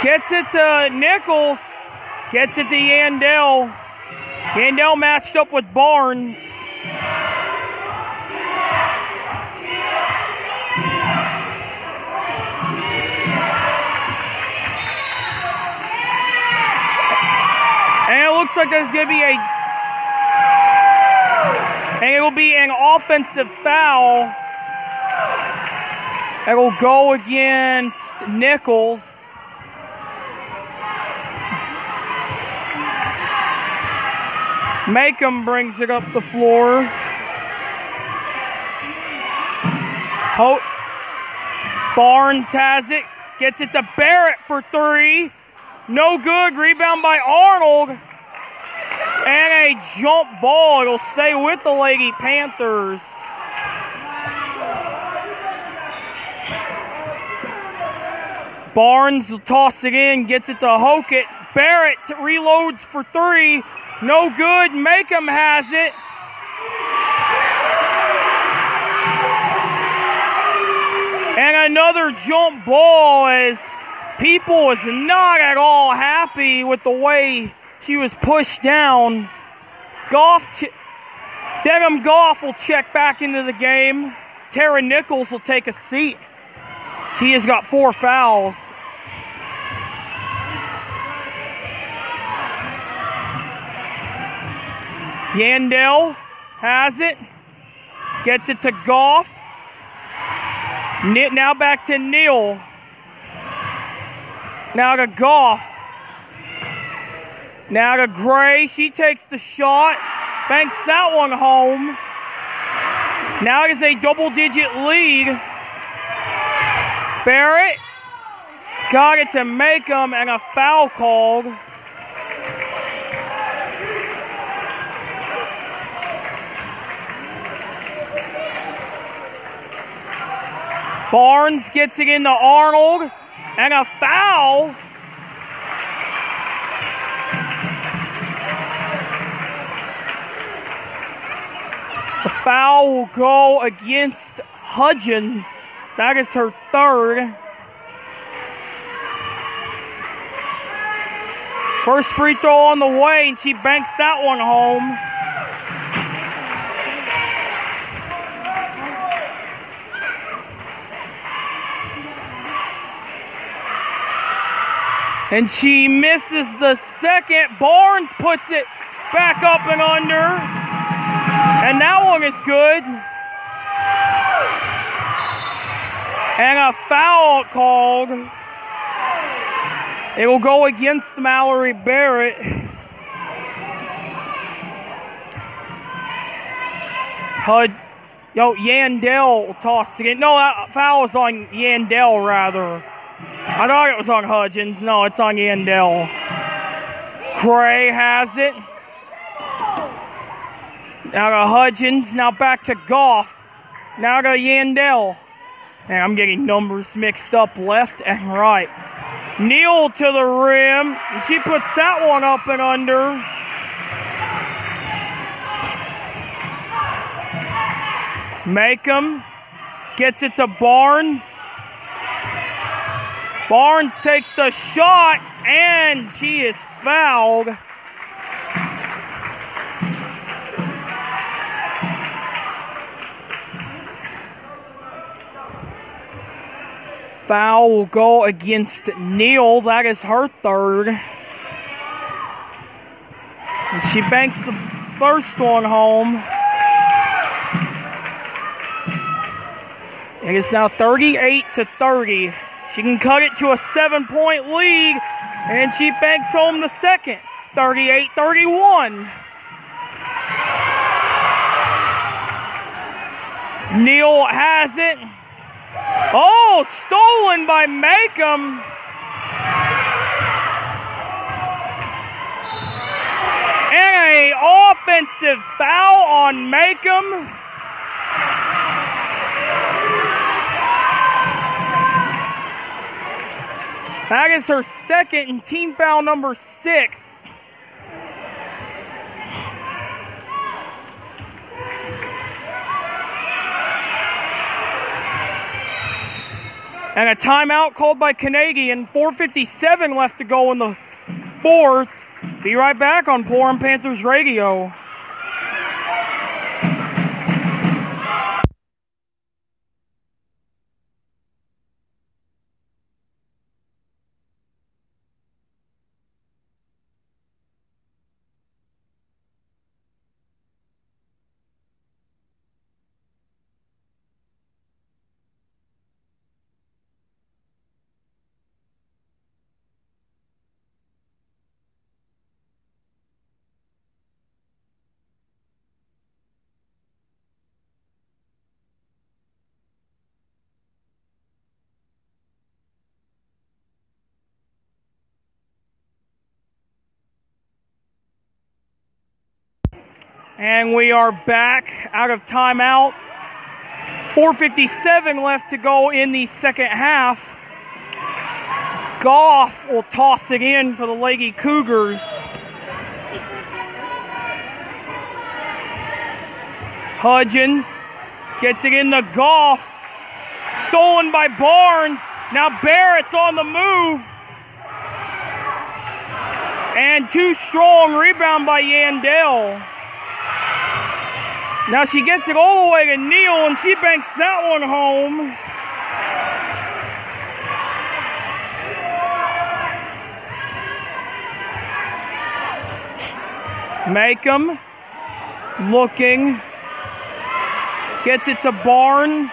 Gets it to Nichols. Gets it to Yandell. Yandell matched up with Barnes. And it looks like there's going to be a and it will be an offensive foul. It will go against Nichols. Makem brings it up the floor. Ho- Barnes has it. Gets it to Barrett for three. No good. Rebound by Arnold. And a jump ball. It'll stay with the Lady Panthers. Barnes will toss it in, gets it to Hokett. Barrett reloads for three. No good. Makem has it. And another jump ball as people is not at all happy with the way she was pushed down. Goff, ch- Dedham Goff will check back into the game. Tara Nichols will take a seat. She has got four fouls. Yandell has it. Gets it to Goff. Now back to Neal. Now to Goff. Now to Gray. She takes the shot. Banks that one home. Now it's a double digit lead. Barrett got it to Makem and a foul called. Barnes gets it into Arnold and a foul. Foul will go against Hudgens. That is her third. First free throw on the way, and she banks that one home. And she misses the second. Barnes puts it back up and under. And that one is good. And a foul called. It will go against Mallory Barrett. Hud, yo, Yandell tossed again. No, that foul was on Yandell, rather. I thought it was on Hudgens. No, it's on Yandell. Gray has it. Now to Hudgens. Now back to Goff. Now to Yandell. And I'm getting numbers mixed up left and right. Neal to the rim. She puts that one up and under. Make Makem gets it to Barnes. Barnes takes the shot and she is fouled. Foul will go against Neal. That is her third. And she banks the first one home. It is now 38 to 30. She can cut it to a seven point lead, and she banks home the second. 38 31. Neal has it. Oh, stolen by Makem. And a offensive foul on Makem. That is her second and team foul number six. And a timeout called by Canadian. 4.57 left to go in the fourth. Be right back on Porum Panthers Radio. And we are back out of timeout. 4.57 left to go in the second half. Goff will toss it in for the Lady Cougars. Hudgens gets it in the Goff. Stolen by Barnes. Now Barrett's on the move. And too strong rebound by Yandell. Now she gets it all the way to Neal and she banks that one home. Make Makem looking. Gets it to Barnes.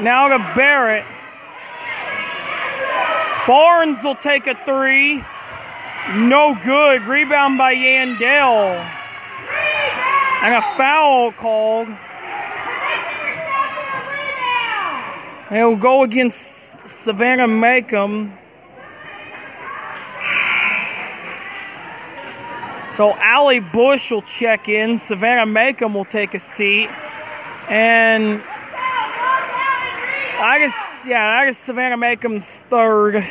Now to Barrett. Barnes will take a three. No good. Rebound by Yandell. And a foul called. It will go against Savannah Makem. So Allie Bush will check in. Savannah Makem will take a seat. And I guess, yeah, I guess Savannah Makem's third.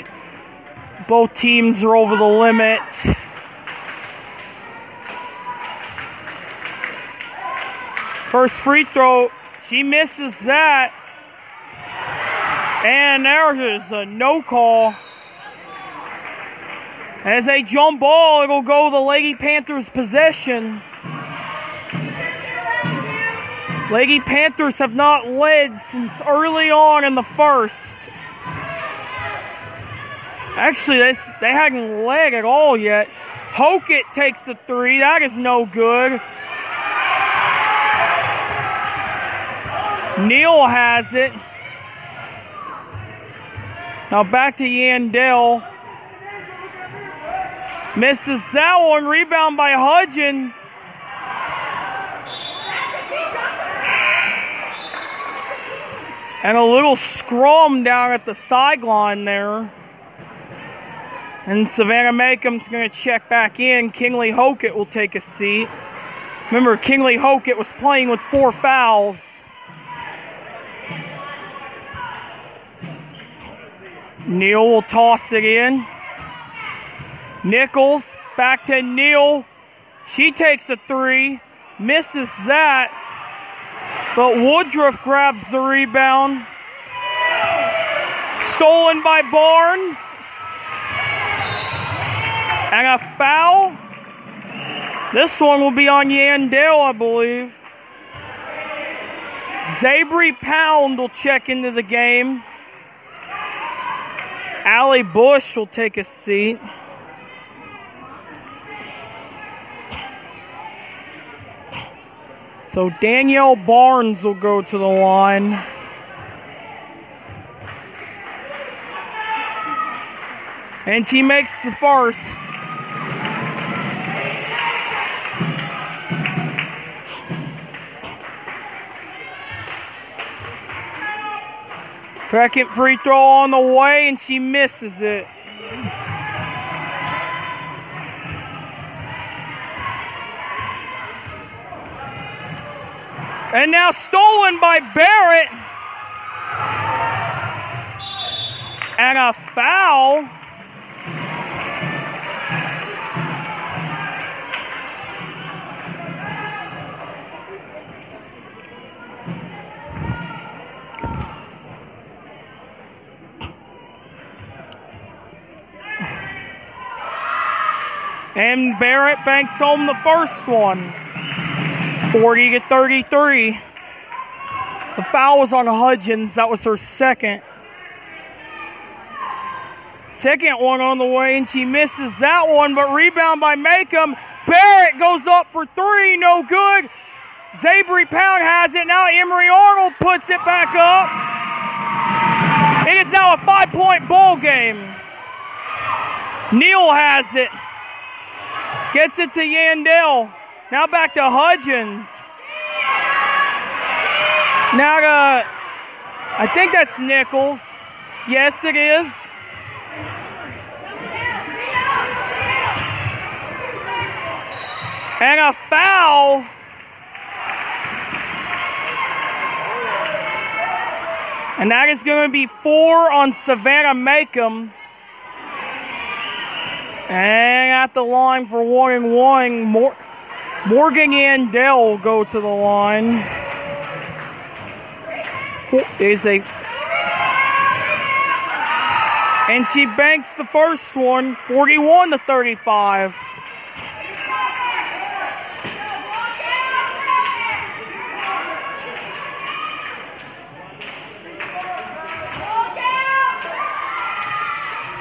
Both teams are over the limit. First free throw, she misses that. And there is a no call. As a jump ball, it'll go the Lady Panthers possession. Lady Panthers have not led since early on in the first. Actually, they, they hadn't led at all yet. Hokett takes the three. That is no good. Neal has it. Now back to Yandell. Misses that one. Rebound by Hudgens. And a little scrum down at the sideline there. And Savannah Makem's going to check back in. Kinley Hokett will take a seat. Remember, Kinley Hokett was playing with four fouls. Neal will toss it in. Nichols back to Neal. She takes a three, misses that, but Woodruff grabs the rebound. Stolen by Barnes. And a foul. This one will be on Yandell, I believe. Zabry Pound will check into the game. Allie Bush will take a seat. So Danielle Barnes will go to the line. And she makes the first. Second free throw on the way, and she misses it. And now stolen by Barrett. And a foul. And Barrett banks home the first one. 40 to 33. The foul was on Hudgens. That was her second. Second one on the way, and she misses that one, but rebound by Makem. Barrett goes up for three, no good. Zabry Pound has it. Now Emery Arnold puts it back up. And It is now a five point ball game. Neal has it. Gets it to Yandell. Now back to Hudgens. Now to, I think that's Nichols. Yes, it is. And a foul. And that is going to be four on Savannah Makem. And at the line for one and one, Mor- Morgan Yandell go to the line. Is a and she banks the first one, 41 to 35.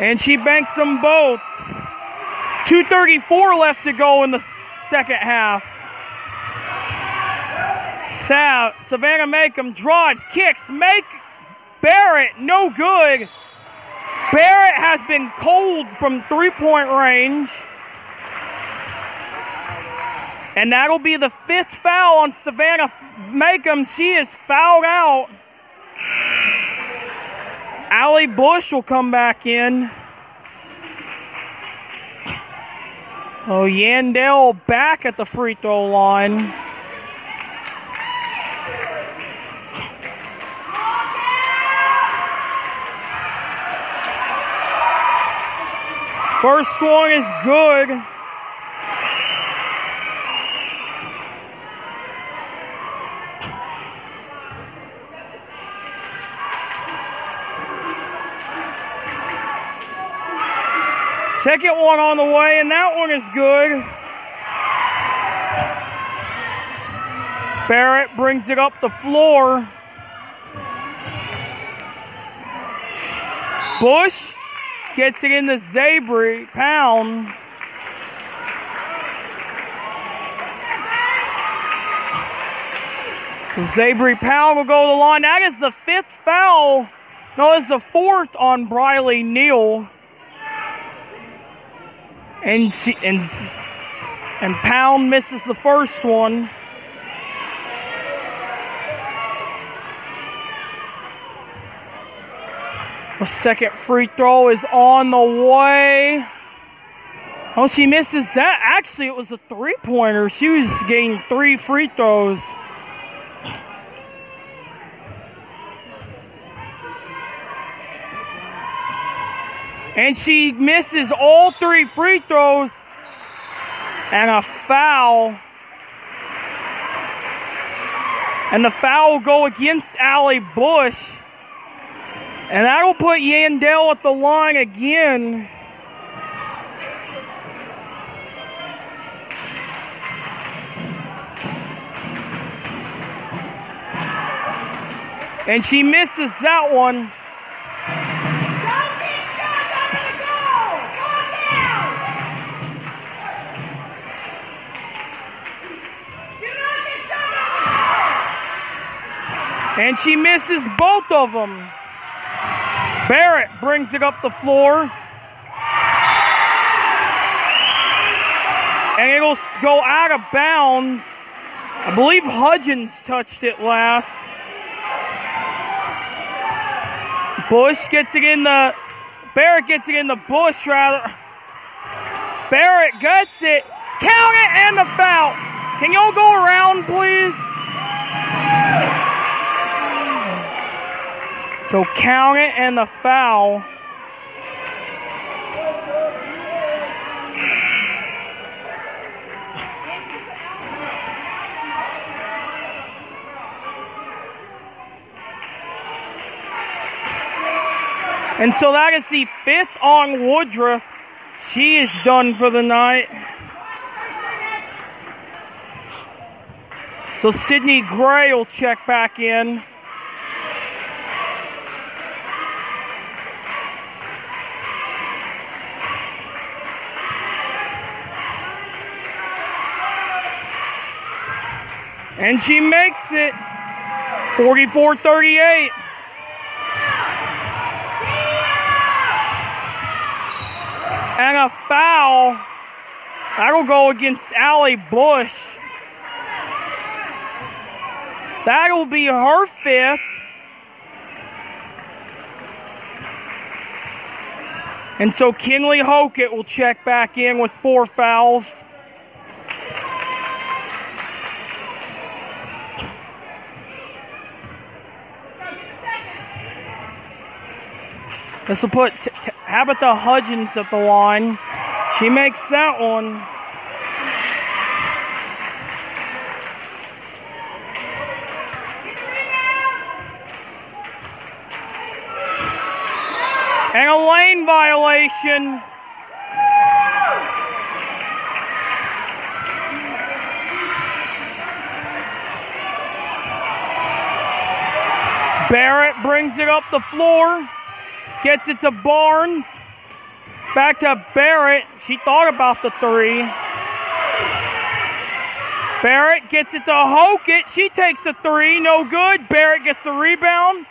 And she banks them both. 234 left to go in the second half. Sav, Savannah Makem drives, kicks, make Barrett no good. Barrett has been cold from three point range. And that'll be the fifth foul on Savannah Makem. She is fouled out. Allie Bush will come back in. Oh, Yandell back at the free throw line. First one is good. Second one on the way, and that one is good. Barrett brings it up the floor. Bush gets it in the Zabry Pound. Zabry Pound will go to the line. That is the fifth foul. No, it's the fourth on Briley Neal. And, she, and, and Pound misses the first one. The second free throw is on the way. Oh, she misses that. Actually, it was a three pointer. She was getting three free throws. And she misses all three free throws and a foul. And the foul will go against Allie Bush. And that'll put Yandell at the line again. And she misses that one. And she misses both of them. Barrett brings it up the floor. And it'll go out of bounds. I believe Hudgens touched it last. Bush gets it in the. Barrett gets it in the bush, rather. Barrett gets it. Count it and the foul. Can y'all go around, please? So count it and the foul. And so that is the fifth on Woodruff. She is done for the night. So Sydney Gray will check back in. And she makes it 44 38. And a foul. That'll go against Allie Bush. That'll be her fifth. And so Kinley Hokett will check back in with four fouls. This will put t- Hudgens at the line. She makes that one. And a lane violation. Barrett brings it up the floor. Gets it to Barnes. Back to Barrett. She thought about the three. Barrett gets it to Hokett. She takes a three. No good. Barrett gets the rebound.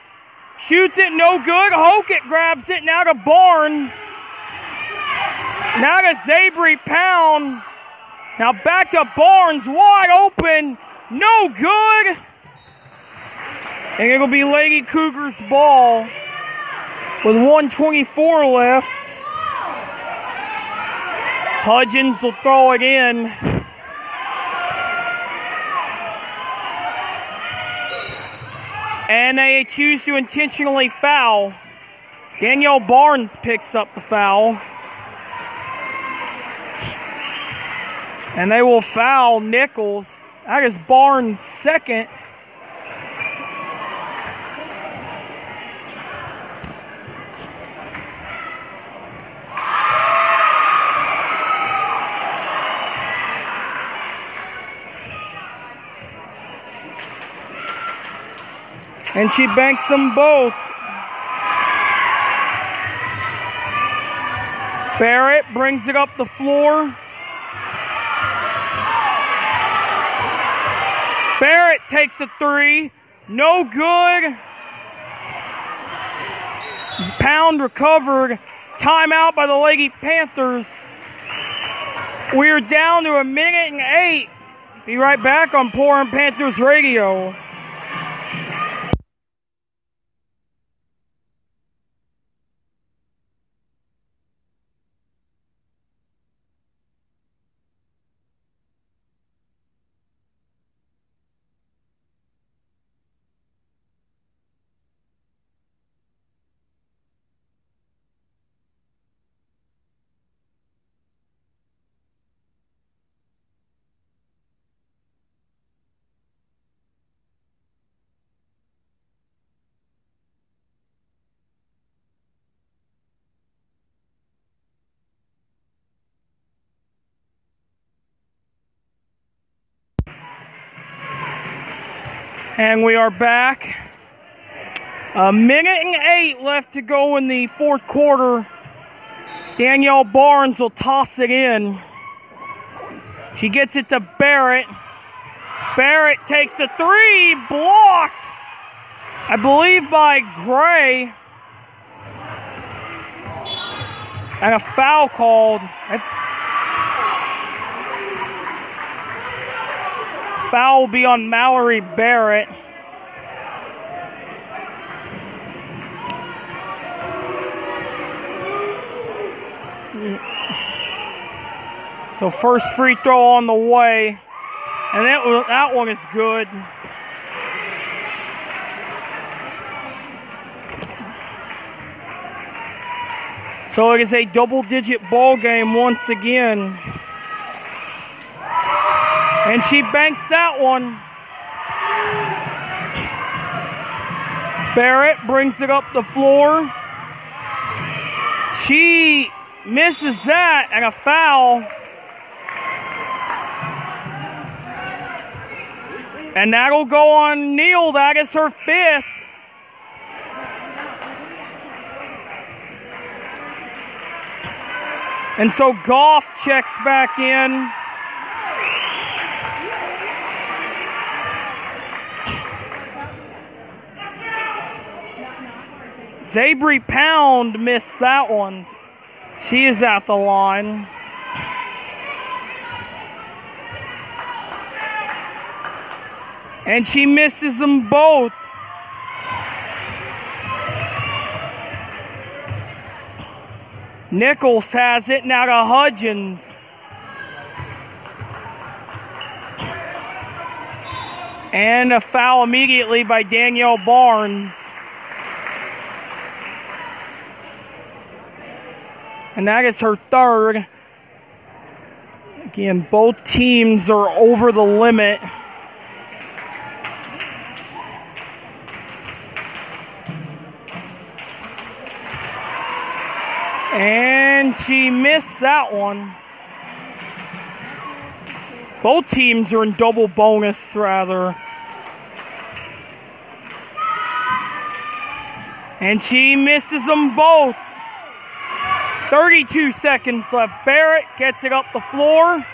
Shoots it. No good. Hokett grabs it. Now to Barnes. Now to Zabry Pound. Now back to Barnes. Wide open. No good. And it'll be Lady Cougars ball with 124 left. Hudgens will throw it in. And they choose to intentionally foul. Danielle Barnes picks up the foul. And they will foul Nichols. That is Barnes' second. And she banks them both. Barrett brings it up the floor. Barrett takes a three. No good. Pound recovered. Timeout by the Lady Panthers. We're down to a minute and eight. Be right back on Porum Panthers Radio. And we are back. A minute and eight left to go in the fourth quarter. Danielle Barnes will toss it in. She gets it to Barrett. Barrett takes a three, blocked, I believe, by Gray. And a foul called. Foul will be on Mallory Barrett. So first free throw on the way, and that that one is good. So it is a double-digit ball game once again. And she banks that one. Barrett brings it up the floor. She misses that and a foul. And that'll go on Neal. That is her fifth. And so Goff checks back in. Zabry Pound missed that one. She is at the line. And she misses them both. Nichols has it now to Hudgens. And a foul immediately by Danielle Barnes. And that is her third. Again, both teams are over the limit. And she missed that one. Both teams are in double bonus, rather. And she misses them both. 32 seconds left. Barrett gets it up the floor.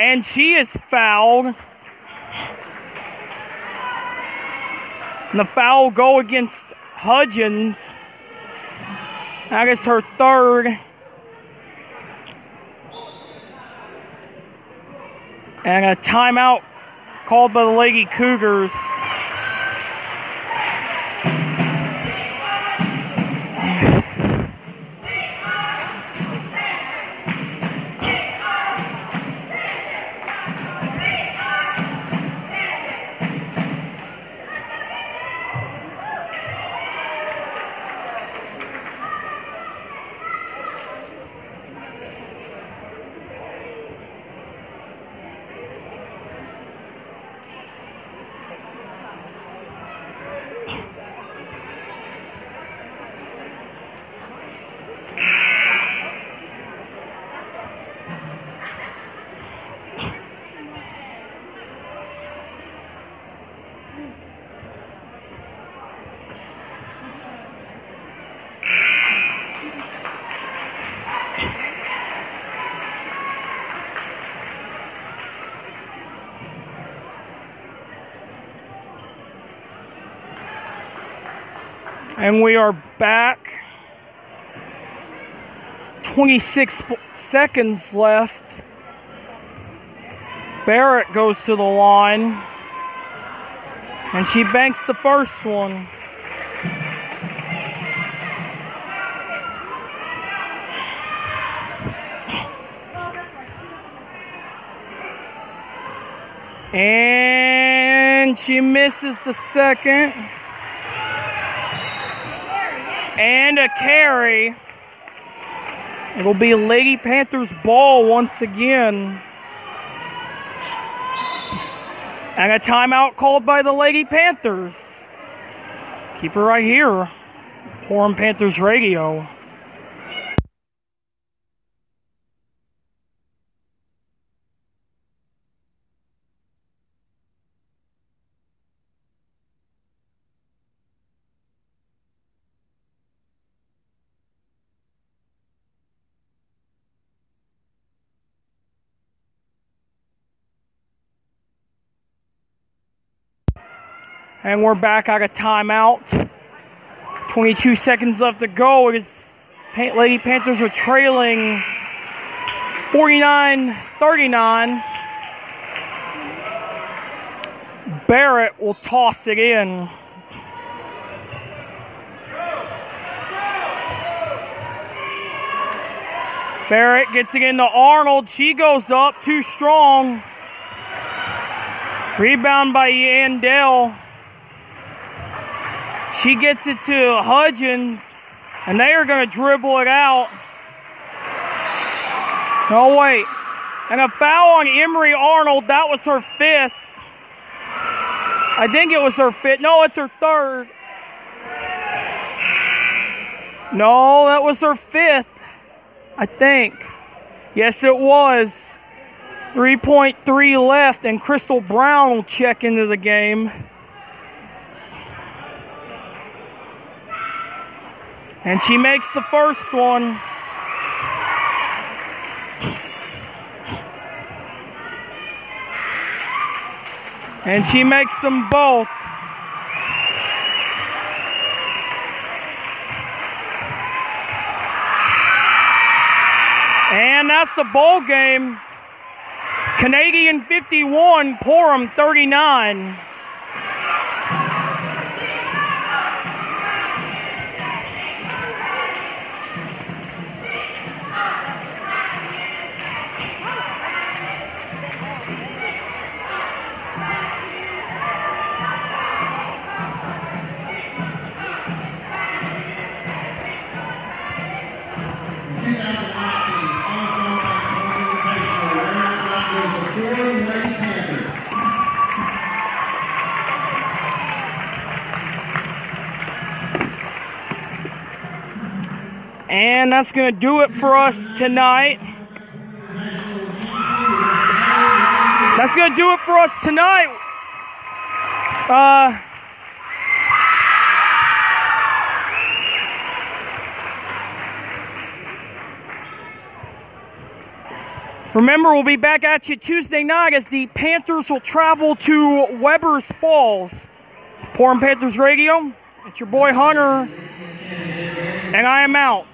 And she is fouled. And the foul go against Hudgens. That is her third. And a timeout called by the Lady Cougars. And we are back. 26 seconds left. Barrett goes to the line. And she banks the first one. And she misses the second. And a carry. It'll be Lady Panthers ball once again. And a timeout called by the Lady Panthers. Keep her right here. Porum Panthers Radio. And we're back out of timeout. 22 seconds left to go. It is Lady Panthers are trailing 49 39. Barrett will toss it in. Barrett gets it into Arnold. She goes up too strong. Rebound by Yandell. She gets it to Hudgens, and they are going to dribble it out. No, wait. And a foul on Emery Arnold. That was her fifth. I think it was her fifth. No, it's her third. No, that was her fifth. I think. Yes, it was. 3.3 left, and Crystal Brown will check into the game. And she makes the first one. And she makes them both. And that's the bowl game. Canadian 51, Porum 39. And that's going to do it for us tonight. That's going to do it for us tonight. Uh, remember, we'll be back at you Tuesday night as the Panthers will travel to Webbers Falls. Porum Panthers Radio. It's your boy Hunter. And I am out.